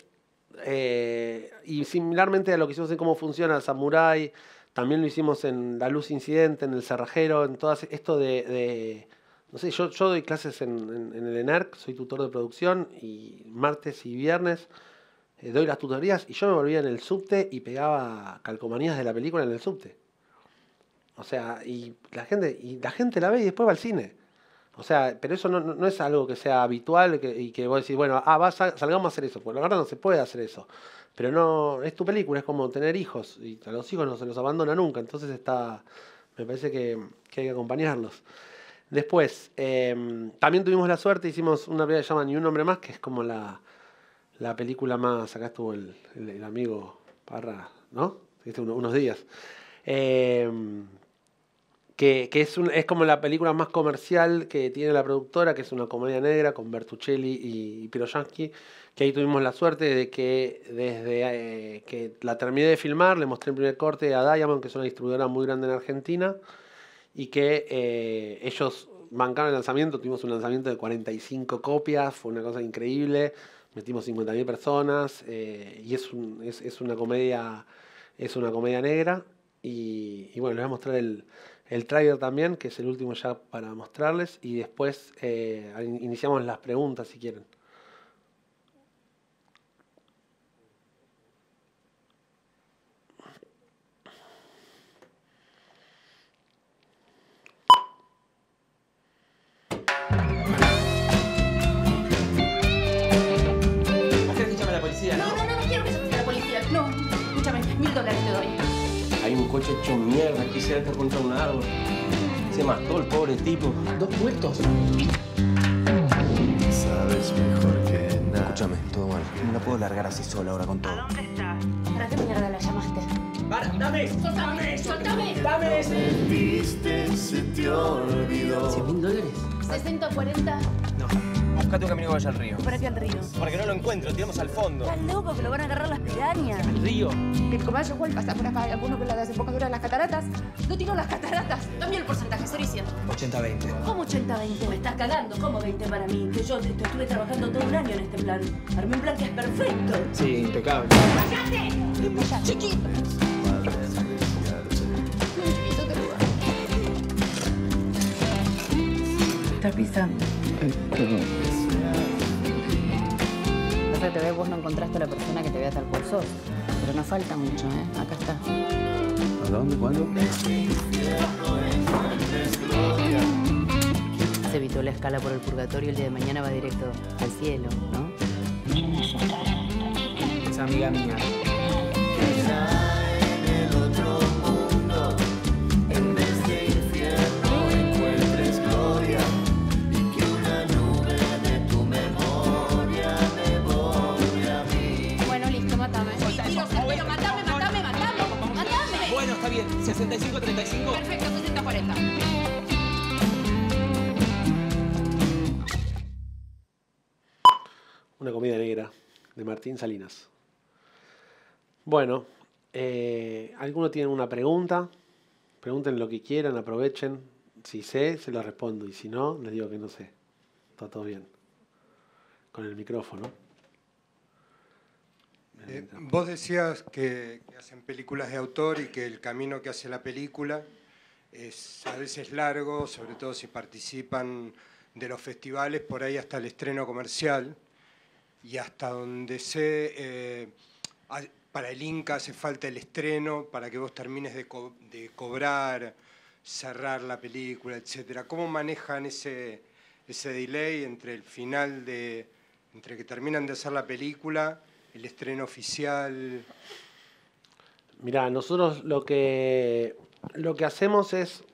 eh, y similarmente a lo que hicimos en cómo funciona el Samurai, también lo hicimos en La Luz Incidente, en El Cerrajero, en todo esto de, no sé, yo, doy clases en, el ENERC, soy tutor de producción y martes y viernes eh, doy las tutorías y yo me volvía en el subte y pegaba calcomanías de la película en el subte. O sea, y la gente, y la gente la ve y después va al cine. O sea, pero eso no, no es algo que sea habitual y que vos decís, bueno, ah, va, salgamos a hacer eso. Porque la verdad no se puede hacer eso. Pero no, es tu película, es como tener hijos. Y a los hijos no se los abandona nunca. Entonces está, me parece que, hay que acompañarlos. Después, eh, también tuvimos la suerte, hicimos una película que se llama Ni un hombre más, que es como la, la película más, acá estuvo el, el, el amigo Parra, ¿no? Unos días. Eh, que, que es, un, es, como la película más comercial que tiene la productora, que es una comedia negra con Bertuccelli y, y Piroyansky, que ahí tuvimos la suerte de que desde eh, que la terminé de filmar, le mostré el primer corte a Diamond, que es una distribuidora muy grande en Argentina, y que eh, ellos bancaron el lanzamiento, tuvimos un lanzamiento de 45 copias, fue una cosa increíble, metimos 50.000 personas, eh, y es, un, es, es, una comedia, es una comedia negra, y, y bueno, les voy a mostrar el, el trailer también, que es el último ya para mostrarles, y después eh, iniciamos las preguntas si quieren. Doy. Hay un coche hecho mierda aquí cerca contra un árbol. Se mató el pobre tipo. Dos muertos. Sabes mejor que nada. Escúchame, todo mal. No la puedo largar así sola ahora con todo. ¿Dónde está? ¿Para qué mierda la llamaste? ¡Para! ¡Dame! ¡Soltame! ¡Soltame! ¡Dame! Viste, se te olvidó. ¿Cien mil dólares? 60 o 40. No. Buscate un camino que vaya al río. ¿Para qué al río? Para que no lo encuentro, tiramos al fondo. Estás loco, que lo van a agarrar las pirañas. ¿El río? Que el caballo cuál pasa por acá. Hay alguno que la desemboca de las cataratas. No tiro las cataratas. Dame el porcentaje, 0 y 100. 80-20. ¿Cómo 80-20? Me estás cagando. ¿Cómo 20 para mí? Que yo estuve trabajando todo un año en este plan. Armé un plan que es perfecto. Sí, impecable. ¡Cállate! ¡Chiquito! Está pisando. Pasa que te ves, vos no encontraste a la persona que te vea tal cual sos. Pero no falta mucho, ¿eh? Acá está. ¿A dónde? ¿Cuándo? Se evitó la escala por el purgatorio y el día de mañana va directo al cielo, ¿no? Es amiga mía. 65, Perfecto, 60, Una comida negra de Martín Salinas. Bueno, eh, ¿alguno tiene una pregunta? Pregunten lo que quieran, aprovechen. Si sé, se lo respondo. Y si no, les digo que no sé. Está todo bien. Con el micrófono. Eh, vos decías que, que hacen películas de autor y que el camino que hace la película es a veces largo, sobre todo si participan de los festivales, por ahí hasta el estreno comercial y hasta donde sé, eh, para el Inca hace falta el estreno para que vos termines de, co- de cobrar, cerrar la película, etcétera. ¿Cómo manejan ese, ese delay entre el final de, entre que terminan de hacer la película, el estreno oficial. Mirá, nosotros lo que, lo que hacemos es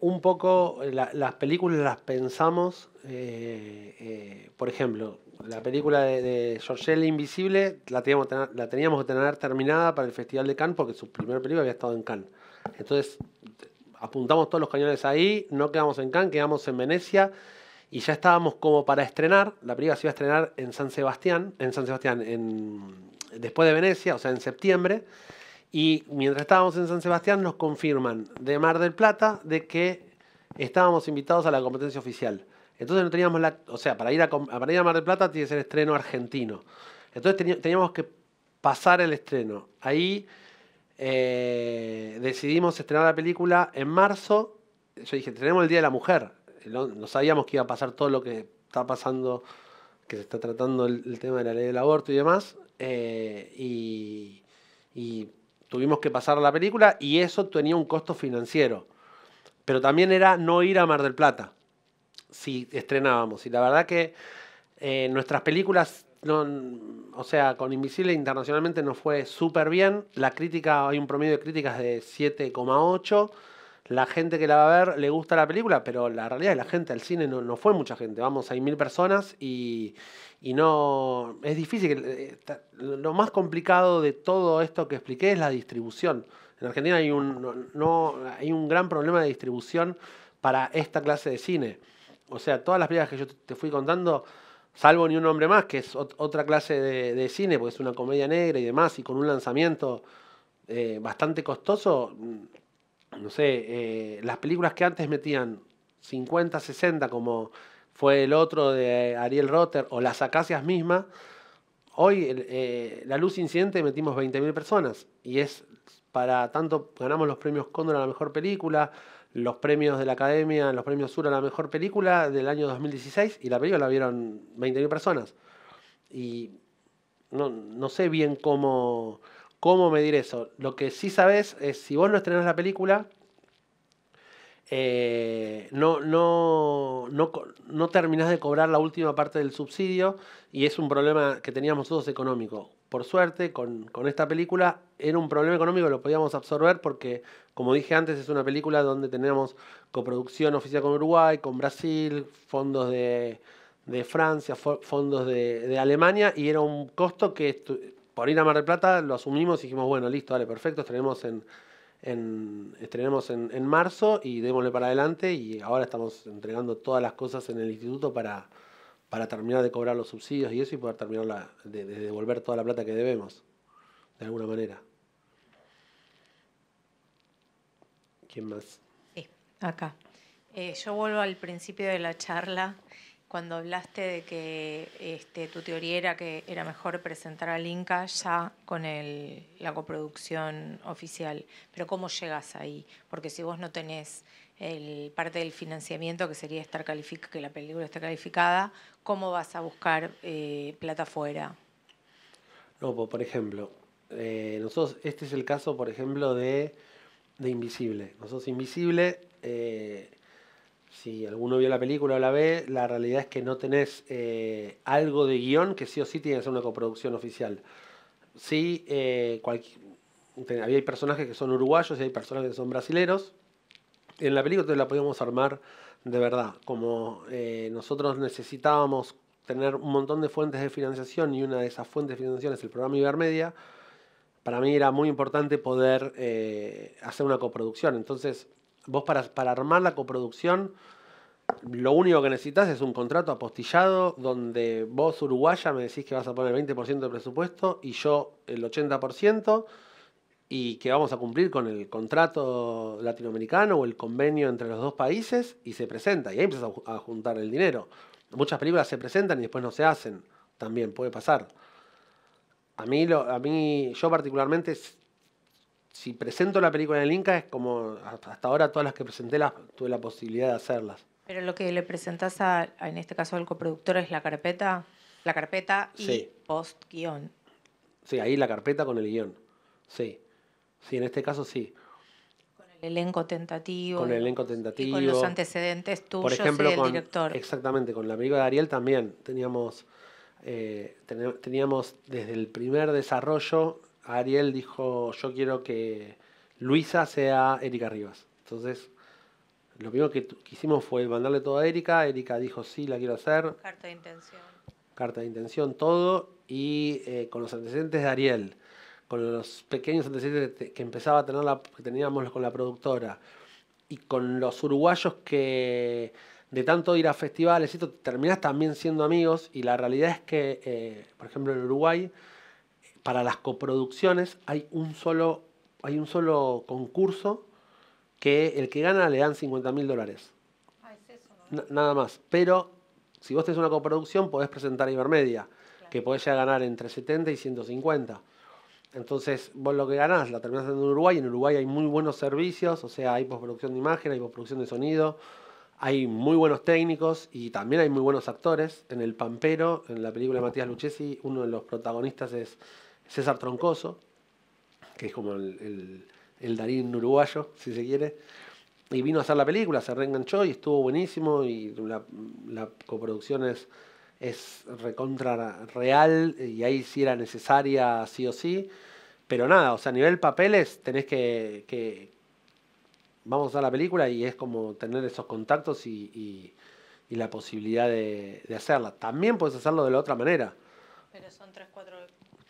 un poco, la- las películas las pensamos, eh, eh, por ejemplo, la película de, de Invisible la teníamos, que tener- terminada para el Festival de Cannes porque su primera película había estado en Cannes. Entonces, apuntamos todos los cañones ahí, no quedamos en Cannes, quedamos en Venecia y ya estábamos como para estrenar, la película se iba a estrenar en San Sebastián, en San Sebastián, después de Venecia, o sea, en septiembre. Y mientras estábamos en San Sebastián nos confirman de Mar del Plata de que estábamos invitados a la competencia oficial. Entonces no teníamos la, o sea, para ir a, para ir Mar del Plata tiene que ser estreno argentino. Entonces teníamos que pasar el estreno. Ahí eh, decidimos estrenar la película en marzo. Yo dije, tenemos el Día de la Mujer. No, sabíamos que iba a pasar todo lo que está pasando, que se está tratando el, tema de la ley del aborto y demás. eh, y, y tuvimos que pasar la película y eso tenía un costo financiero. Pero también era no ir a Mar del Plata si estrenábamos. Y la verdad que eh, nuestras películas, no, o sea, con Invisible internacionalmente nos fue súper bien. La crítica, hay un promedio de críticas de 7,8. La gente que la va a ver le gusta la película, pero la realidad es la gente al cine no, no fue mucha gente. Vamos, hay mil personas y, y no. Es difícil. eh, Lo más complicado de todo esto que expliqué es la distribución. En Argentina hay un, no, hay un gran problema de distribución para esta clase de cine. O sea, todas las películas que yo te- fui contando, salvo Ni un hombre más, que es ot- otra clase de, cine, porque es una comedia negra y demás, y con un lanzamiento eh, bastante costoso, no sé, eh, las películas que antes metían 50, 60, como fue el otro de Ariel Rotter, o Las Acacias misma, hoy eh, La Luz Incidente metimos 20.000 personas, y es para tanto, ganamos los premios Cóndor a la mejor película, los premios de la Academia, los premios Sur a la mejor película del año 2016 y la película la vieron 20.000 personas. Y no, no sé bien cómo, cómo medir eso. Lo que sí sabes es si vos no estrenás la película, eh, no, no, no, no terminás de cobrar la última parte del subsidio y es un problema que teníamos todos económico. Por suerte, con, esta película era un problema económico lo podíamos absorber porque, como dije antes, es una película donde tenemos coproducción oficial con Uruguay, con Brasil, fondos de, Francia, fo- fondos de, de Alemania y era un costo que por ir a Mar del Plata lo asumimos y dijimos, bueno, listo, dale, perfecto, estaremos en, en, estrenemos en, marzo y démosle para adelante y ahora estamos entregando todas las cosas en el instituto para, para terminar de cobrar los subsidios y eso y poder terminar la- de, de devolver toda la plata que debemos, de alguna manera. ¿Quién más? Sí, acá. Eh, yo vuelvo al principio de la charla, cuando hablaste de que este, tu teoría era que era mejor presentar al Inca ya con la coproducción oficial. Pero ¿cómo llegas ahí? Porque si vos no tenés el, parte del financiamiento, que sería estar calific que la película esté calificada, ¿cómo vas a buscar eh, plata afuera? No, po- por ejemplo, eh, nosotros, este es el caso, por ejemplo, de, de Invisible. Nosotros Invisible, eh, si alguno vio la película o la ve, la realidad es que no tenés eh, algo de guion que sí o sí tiene que ser una coproducción oficial. Sí, eh, te- había personajes que son uruguayos y hay personajes que son brasileros. En la película entonces la podíamos armar de verdad. Como eh, nosotros necesitábamos tener un montón de fuentes de financiación y una de esas fuentes de financiación es el programa Ibermedia, para mí era muy importante poder eh, hacer una coproducción. Entonces, vos para, para armar la coproducción, lo único que necesitas es un contrato apostillado donde vos, uruguaya, me decís que vas a poner el 20% de presupuesto y yo el 80% y que vamos a cumplir con el contrato latinoamericano o el convenio entre los dos países y se presenta y ahí empiezas a ju- a juntar el dinero. Muchas películas se presentan y después no se hacen, también puede pasar. A mí, lo, a mí yo particularmente, si presento la película en el Inca, es como hasta ahora todas las que presenté las, tuve la posibilidad de hacerlas. Pero lo que le presentás a, a, en este caso al coproductor es la carpeta, la carpeta y Sí. post guion. Sí, ahí la carpeta con el guion. Sí, sí, en este caso sí. El elenco tentativo. con el elenco y tentativo. con los antecedentes tuyos Por ejemplo, y del con, director. exactamente, con la película de Ariel también teníamos, eh, teníamos desde el primer desarrollo, Ariel dijo, yo quiero que Luisa sea Erika Rivas. Entonces, lo primero que, que hicimos fue mandarle todo a Erika, Erika dijo, sí, la quiero hacer, Carta de intención. carta de intención, todo, y eh, con los antecedentes de Ariel, con los pequeños antecedentes que que empezaba a tener la, que teníamos con la productora, y con los uruguayos que de tanto ir a festivales, esto terminás también siendo amigos, y la realidad es que, eh, por ejemplo, en Uruguay, para las coproducciones hay un solo, hay un solo concurso que el que gana le dan 50 mil dólares. Na- nada más. Pero si vos tenés una coproducción, podés presentar a Ibermedia, que podés llegar a ganar entre 70 y 150. Entonces, vos lo que ganás la terminás en Uruguay. En Uruguay hay muy buenos servicios, o sea, hay postproducción de imagen, hay postproducción de sonido, hay muy buenos técnicos y también hay muy buenos actores. En El Pampero, en la película de Matías Lucchesi, uno de los protagonistas es César Troncoso, que es como el, el, Darín uruguayo, si se quiere. Y vino a hacer la película, se reenganchó y estuvo buenísimo. Y la, la coproducción es, es recontra real y ahí sí era necesaria sí o sí. Pero nada, o sea, a nivel papeles tenés que, que vamos a la película y es como tener esos contactos y, y- la posibilidad de, de hacerla. También puedes hacerlo de la otra manera. Pero son tres, cuatro,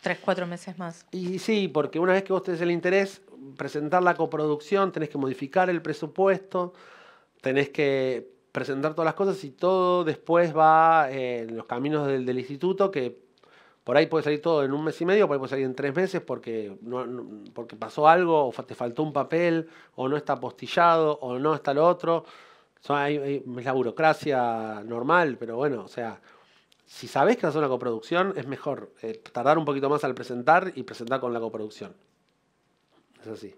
tres, cuatro meses más. Y sí, porque una vez que vos tenés el interés, presentar la coproducción, tenés que modificar el presupuesto, tenés que presentar todas las cosas y todo después va eh, en los caminos del, instituto, que por ahí puede salir todo en un mes y medio, por ahí puede salir en tres meses porque, no, porque pasó algo, o te faltó un papel, o no está apostillado, o no está lo otro. Hay- es la burocracia normal, pero bueno, o sea, si sabés que vas a una coproducción, es mejor eh, tardar un poquito más al presentar y presentar con la coproducción. Es así.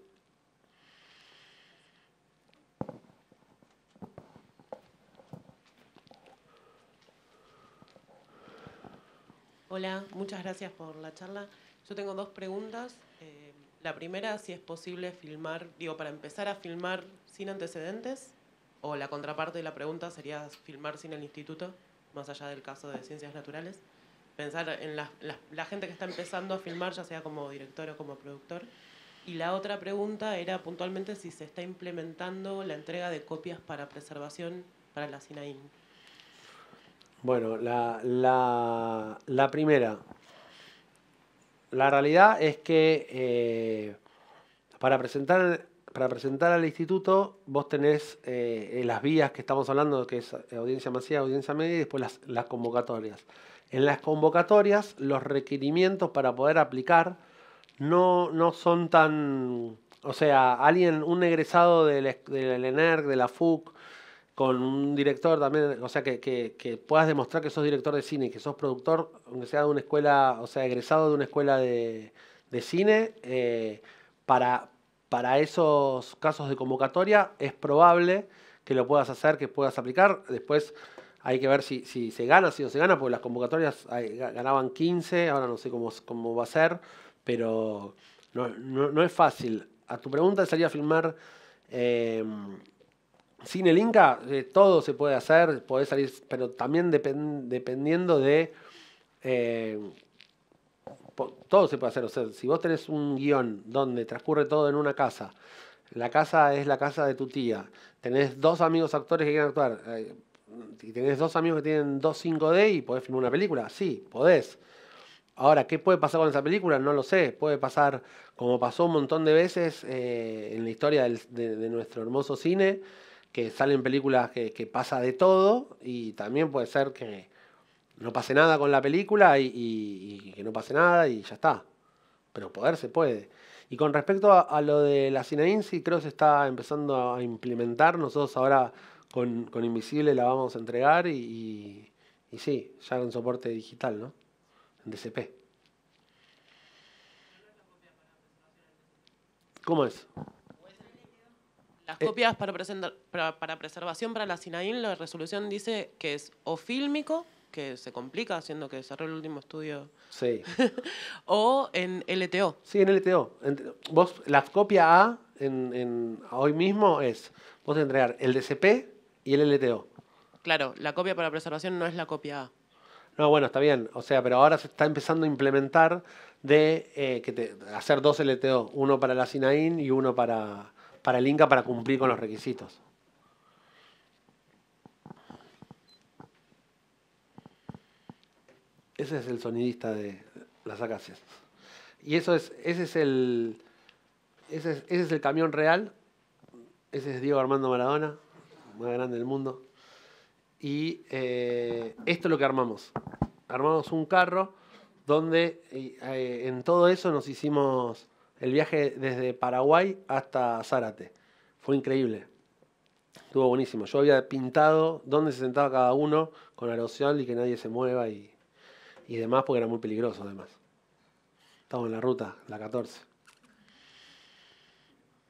Hola, muchas gracias por la charla. Yo tengo dos preguntas. Eh, la primera, si es posible filmar, digo, para empezar a filmar sin antecedentes, o la contraparte de la pregunta sería filmar sin el instituto, más allá del caso de ciencias naturales. Pensar en la, la- gente que está empezando a filmar, ya sea como director o como productor. Y la otra pregunta era puntualmente si se está implementando la entrega de copias para preservación para la SINAIN. Bueno, la, la, la primera. La realidad es que eh, para, presentar, para presentar al instituto vos tenés eh, las vías que estamos hablando, que es audiencia masiva, audiencia media y después las, convocatorias. En las convocatorias los requerimientos para poder aplicar no, no son tan... O sea, alguien, un egresado del, del ENERC, de la FUC, con un director también, o sea, que, que, puedas demostrar que sos director de cine que sos productor, aunque sea de una escuela, o sea, egresado de una escuela de, de cine, eh, para, para esos casos de convocatoria es probable que lo puedas hacer, que puedas aplicar. Después hay que ver si, se gana, si no se gana, porque las convocatorias ganaban 15, ahora no sé cómo, cómo va a ser, pero no, es fácil. A tu pregunta sería filmar... eh, sin el Inca eh, todo se puede hacer, podés salir, pero también depen- dependiendo de... po- todo se puede hacer, o sea, si vos tenés un guion donde transcurre todo en una casa, la casa es la casa de tu tía, tenés dos amigos actores que quieren actuar, eh, y tenés dos amigos que tienen dos 5D y podés filmar una película, sí, podés. Ahora, ¿qué puede pasar con esa película? No lo sé. Puede pasar, como pasó un montón de veces eh, en la historia de nuestro hermoso cine, que salen películas que, que pasa de todo y también puede ser que no pase nada con la película y, que no pase nada y ya está. Pero poder se puede. Y con respecto a, lo de la Cinein, sí creo que se está empezando a implementar. Nosotros ahora con, con Invisible la vamos a entregar y, y, sí, ya en soporte digital, ¿no? En DCP. ¿Cómo es? Las copias para, para, para preservación para la SINAIN, la resolución dice que es o fílmico, que se complica haciendo que cerró el último estudio, Sí. o en LTO. Sí, en LTO. Vos, la copia A en, en- hoy mismo es, vos entregar el DCP y el LTO. Claro, la copia para preservación no es la copia A. No, bueno, está bien. O sea, pero ahora se está empezando a implementar de eh, que te- hacer dos LTO, uno para la SINAIN y uno para, para el Inca para cumplir con los requisitos. Ese es el sonidista de las acacias. Y eso es, ese es el, ese es, ese es el camión real. Ese es Diego Armando Maradona, más grande del mundo. Y eh, esto es lo que armamos. Armamos un carro donde eh, en todo eso nos hicimos el viaje desde Paraguay hasta Zárate. Fue increíble. Estuvo buenísimo. Yo había pintado dónde se sentaba cada uno con aerosol y que nadie se mueva y, y demás porque era muy peligroso además. Estamos en la ruta, la 14.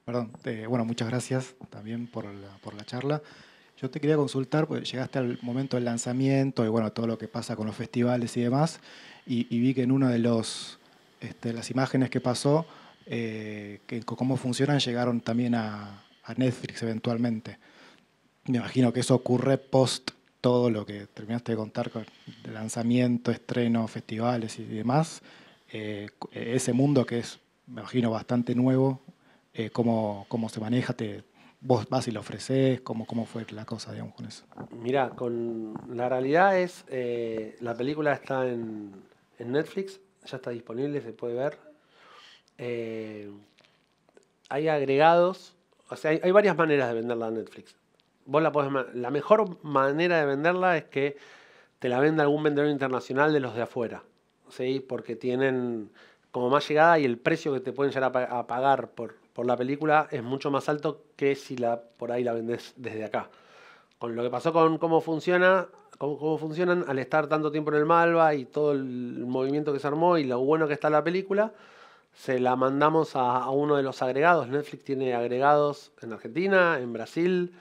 Perdón, bueno, muchas gracias también por la, por la charla. Yo te quería consultar, porque llegaste al momento del lanzamiento y bueno, todo lo que pasa con los festivales y demás, y, vi que en una de los, este, las imágenes que pasó, eh, que cómo funcionan, llegaron también a, a Netflix eventualmente. Me imagino que eso ocurre post todo lo que terminaste de contar con lanzamiento, estreno, festivales y demás. Eh, ese mundo que es, me imagino, bastante nuevo, eh, cómo, cómo se maneja, te, vos vas y lo ofreces, cómo, cómo fue la cosa, digamos, con eso. Mira, con la realidad es, eh, la película está en, en Netflix, ya está disponible, se puede ver. Eh, hay agregados, o sea, hay, hay varias maneras de venderla a Netflix. Vos la podés, la mejor manera de venderla es que te la venda algún vendedor internacional de los de afuera, ¿sí? Porque tienen como más llegada y el precio que te pueden llegar a, a pagar por, por la película es mucho más alto que si la por ahí la vendes desde acá con lo que pasó con cómo funciona, cómo, cómo funcionan al estar tanto tiempo en el Malva y todo el movimiento que se armó y lo bueno que está la película, se la mandamos a, a uno de los agregados. Netflix tiene agregados en Argentina, en Brasil,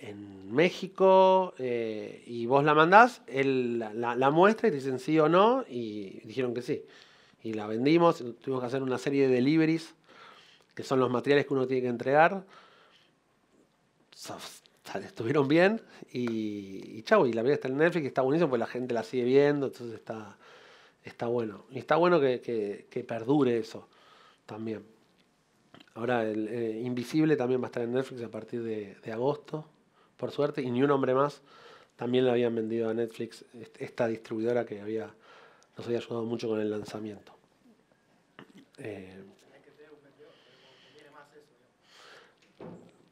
en México, eh, y vos la mandás, él la, la- muestra y dicen sí o no, y dijeron que sí. Y la vendimos, tuvimos que hacer una serie de deliveries, que son los materiales que uno tiene que entregar estuvieron bien y, y chau, y la película está en Netflix y está buenísimo porque la gente la sigue viendo, entonces está, está bueno. Y está bueno que, que- que perdure eso también. Ahora, el eh, Invisible también va a estar en Netflix a partir de, de agosto, por suerte, y ni un hombre más también la habían vendido a Netflix, est- esta distribuidora que había, nos había ayudado mucho con el lanzamiento. Eh,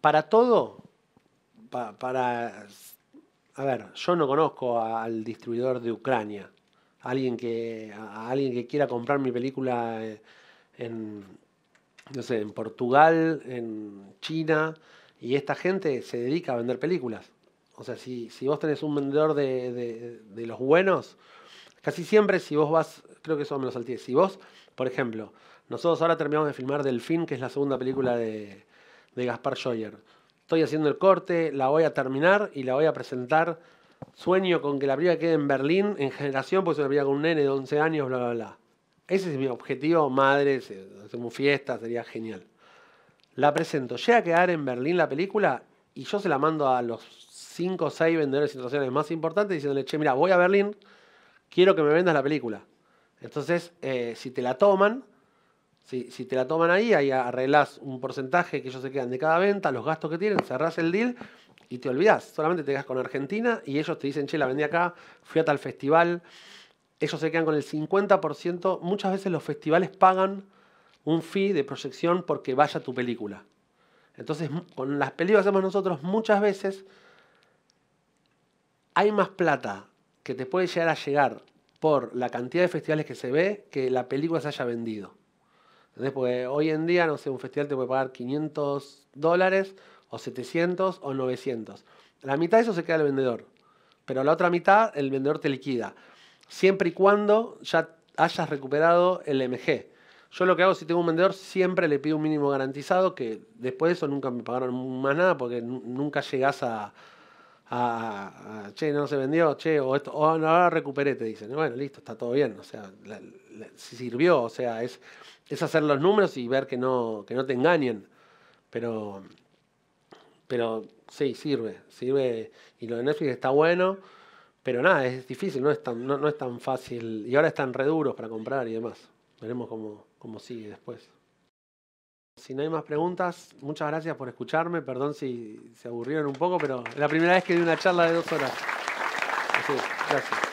para todo, pa- para... A ver, yo no conozco al distribuidor de Ucrania, alguien que, alguien que quiera comprar mi película eh, en, no sé, en Portugal, en China, y esta gente se dedica a vender películas. O sea, si, si vos tenés un vendedor de, de- los buenos, casi siempre si vos vas, creo que eso me lo salté, si vos, por ejemplo, nosotros ahora terminamos de filmar Delfín, que es la segunda película de, de Gaspar Scheuer. Estoy haciendo el corte, la voy a terminar y la voy a presentar. Sueño con que la película quede en Berlín en generación, porque es una película con un nene de 11 años, bla, bla, bla. Ese es mi objetivo, madre, hacemos fiesta, sería genial. La presento, llega a quedar en Berlín la película y yo se la mando a los 5 o 6 vendedores internacionales más importantes diciéndole, che, mira, voy a Berlín, quiero que me vendas la película. Entonces, eh, si te la toman, si, si te la toman ahí, ahí arreglás un porcentaje que ellos se quedan de cada venta, los gastos que tienen, cerrás el deal y te olvidás. Solamente te quedas con Argentina y ellos te dicen, che, la vendí acá, fui a tal festival. Ellos se quedan con el 50%. Muchas veces los festivales pagan un fee de proyección porque vaya tu película. Entonces, con las películas que hacemos nosotros, muchas veces hay más plata que te puede llegar a llegar por la cantidad de festivales que se ve que la película se haya vendido. ¿Entendés? Porque hoy en día, no sé, un festival te puede pagar 500 dólares, o 700, o 900. La mitad de eso se queda el vendedor, pero la otra mitad el vendedor te liquida. Siempre y cuando ya hayas recuperado el MG. Yo lo que hago si tengo un vendedor, siempre le pido un mínimo garantizado, que después de eso nunca me pagaron más nada, porque nu- nunca llegás a, a, che, no se vendió, che, o esto, o no, ahora recuperé, te dicen. Bueno, listo, está todo bien, o sea, la- sirvió, o sea, es, es hacer los números y ver que no, que no te engañen. Pero, pero sí, sirve, sirve. Y lo de Netflix está bueno, pero nada, es difícil, no es tan, no, no es tan fácil. Y ahora están reduros para comprar y demás. Veremos cómo, cómo sigue después. Si no hay más preguntas, muchas gracias por escucharme. Perdón si se aburrieron un poco, pero es la primera vez que di una charla de dos horas. Así, gracias.